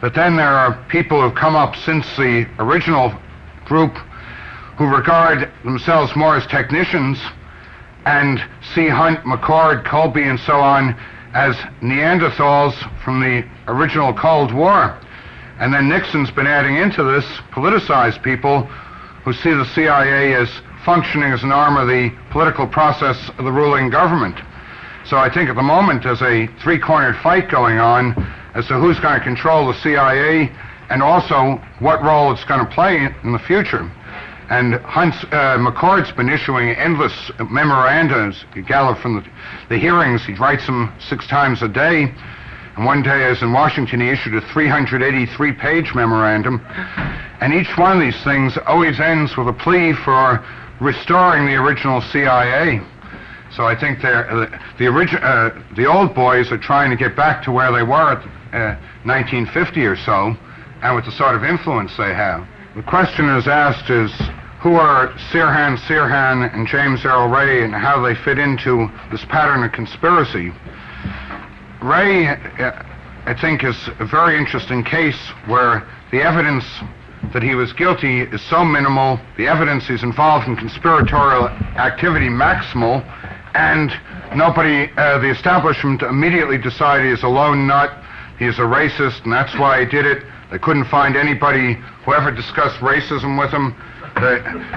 But then there are people who've come up since the original group who regard themselves more as technicians and see Hunt, McCord, Colby, and so on as Neanderthals from the original Cold War. And then Nixon's been adding into this politicized people who see the CIA as functioning as an arm of the political process of the ruling government. So I think at the moment there's a three-cornered fight going on as to who's going to control the CIA and also what role it's going to play in the future. And Hans uh, McCord's been issuing endless memoranda. You gather from the, the hearings, he writes them six times a day. And one day, as in Washington, he issued a 383 page memorandum. And each one of these things always ends with a plea for restoring the original CIA. So I think they're, uh, the, origi- uh, the old boys are trying to get back to where they were at 1950 uh, or so, and with the sort of influence they have. The question is asked is who are Sirhan Sirhan and James Earl Ray and how they fit into this pattern of conspiracy. Ray, uh, I think, is a very interesting case where the evidence that he was guilty is so minimal, the evidence he's involved in conspiratorial activity maximal, and nobody, uh, the establishment immediately decided he's a lone nut, he's a racist, and that's why he did it. They couldn't find anybody who ever discussed racism with him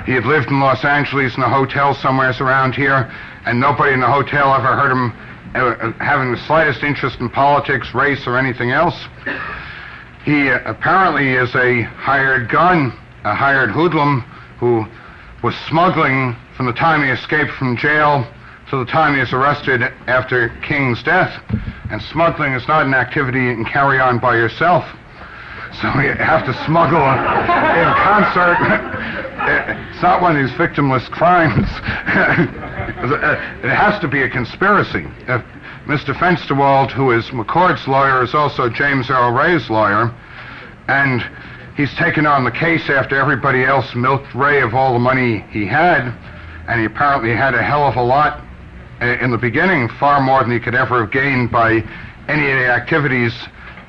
he had lived in Los Angeles in a hotel somewhere around here, and nobody in the hotel ever heard him uh, having the slightest interest in politics, race, or anything else. He uh, apparently is a hired gun, a hired hoodlum who was smuggling from the time he escaped from jail to the time he was arrested after King's death. And smuggling is not an activity you can carry on by yourself. So you have to smuggle in concert. it's not one of these victimless crimes. it has to be a conspiracy. Mr. Fensterwald, who is McCord's lawyer, is also James Earl Ray's lawyer, and he's taken on the case after everybody else milked Ray of all the money he had, and he apparently had a hell of a lot in the beginning, far more than he could ever have gained by any of the activities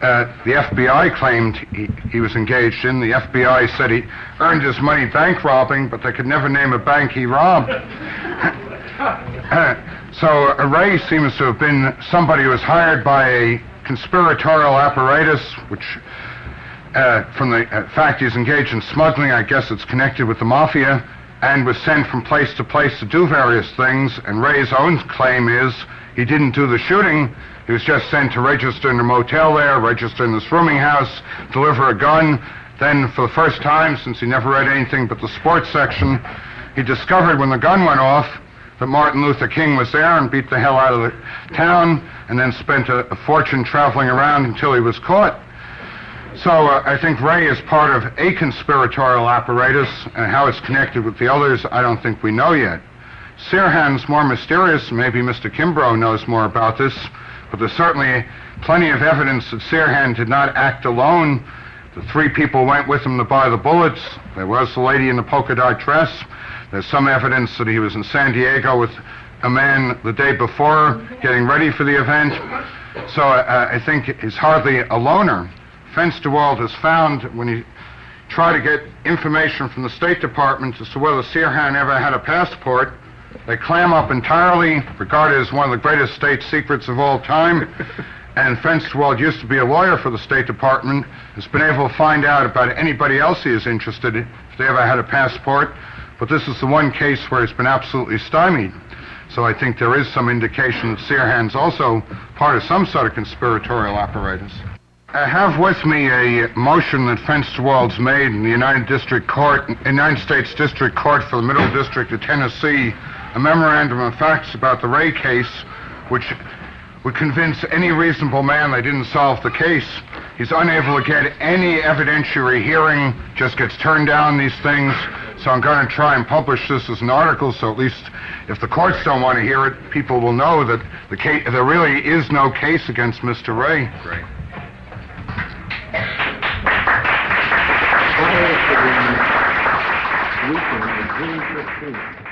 uh, the FBI claimed he, he was engaged in. The FBI said he earned his money bank robbing, but they could never name a bank he robbed. so uh, Ray seems to have been somebody who was hired by a conspiratorial apparatus, which, uh, from the uh, fact he's engaged in smuggling, I guess it's connected with the mafia, and was sent from place to place to do various things. And Ray's own claim is he didn't do the shooting. He was just sent to register in a motel there, register in this rooming house, deliver a gun. Then, for the first time, since he never read anything but the sports section, he discovered when the gun went off that Martin Luther King was there and beat the hell out of the town, and then spent a, a fortune traveling around until he was caught. So uh, I think Ray is part of a conspiratorial apparatus, and how it's connected with the others, I don't think we know yet. Sirhan's more mysterious. Maybe Mr. Kimbrough knows more about this, but there's certainly plenty of evidence that Sirhan did not act alone. The three people went with him to buy the bullets. There was the lady in the polka dot dress. There's some evidence that he was in San Diego with a man the day before getting ready for the event. So uh, I think he's hardly a loner. Fensterwald has found when he tried to get information from the State Department as to whether Sirhan ever had a passport, they clam up entirely, regarded as one of the greatest state secrets of all time. and Fensterwald used to be a lawyer for the State Department, has been able to find out about anybody else he is interested in, if they ever had a passport. But this is the one case where it's been absolutely stymied. So I think there is some indication that Sirhan's also part of some sort of conspiratorial apparatus. I have with me a motion that Fensterwald's made in the United District Court, United States District Court for the Middle District of Tennessee, a memorandum of facts about the Ray case, which would convince any reasonable man they didn't solve the case. He's unable to get any evidentiary hearing, just gets turned down these things. So I'm going to try and publish this as an article, so at least if the courts don't want to hear it, people will know that the case, there really is no case against Mr. Ray. Great. weekend of June 15th.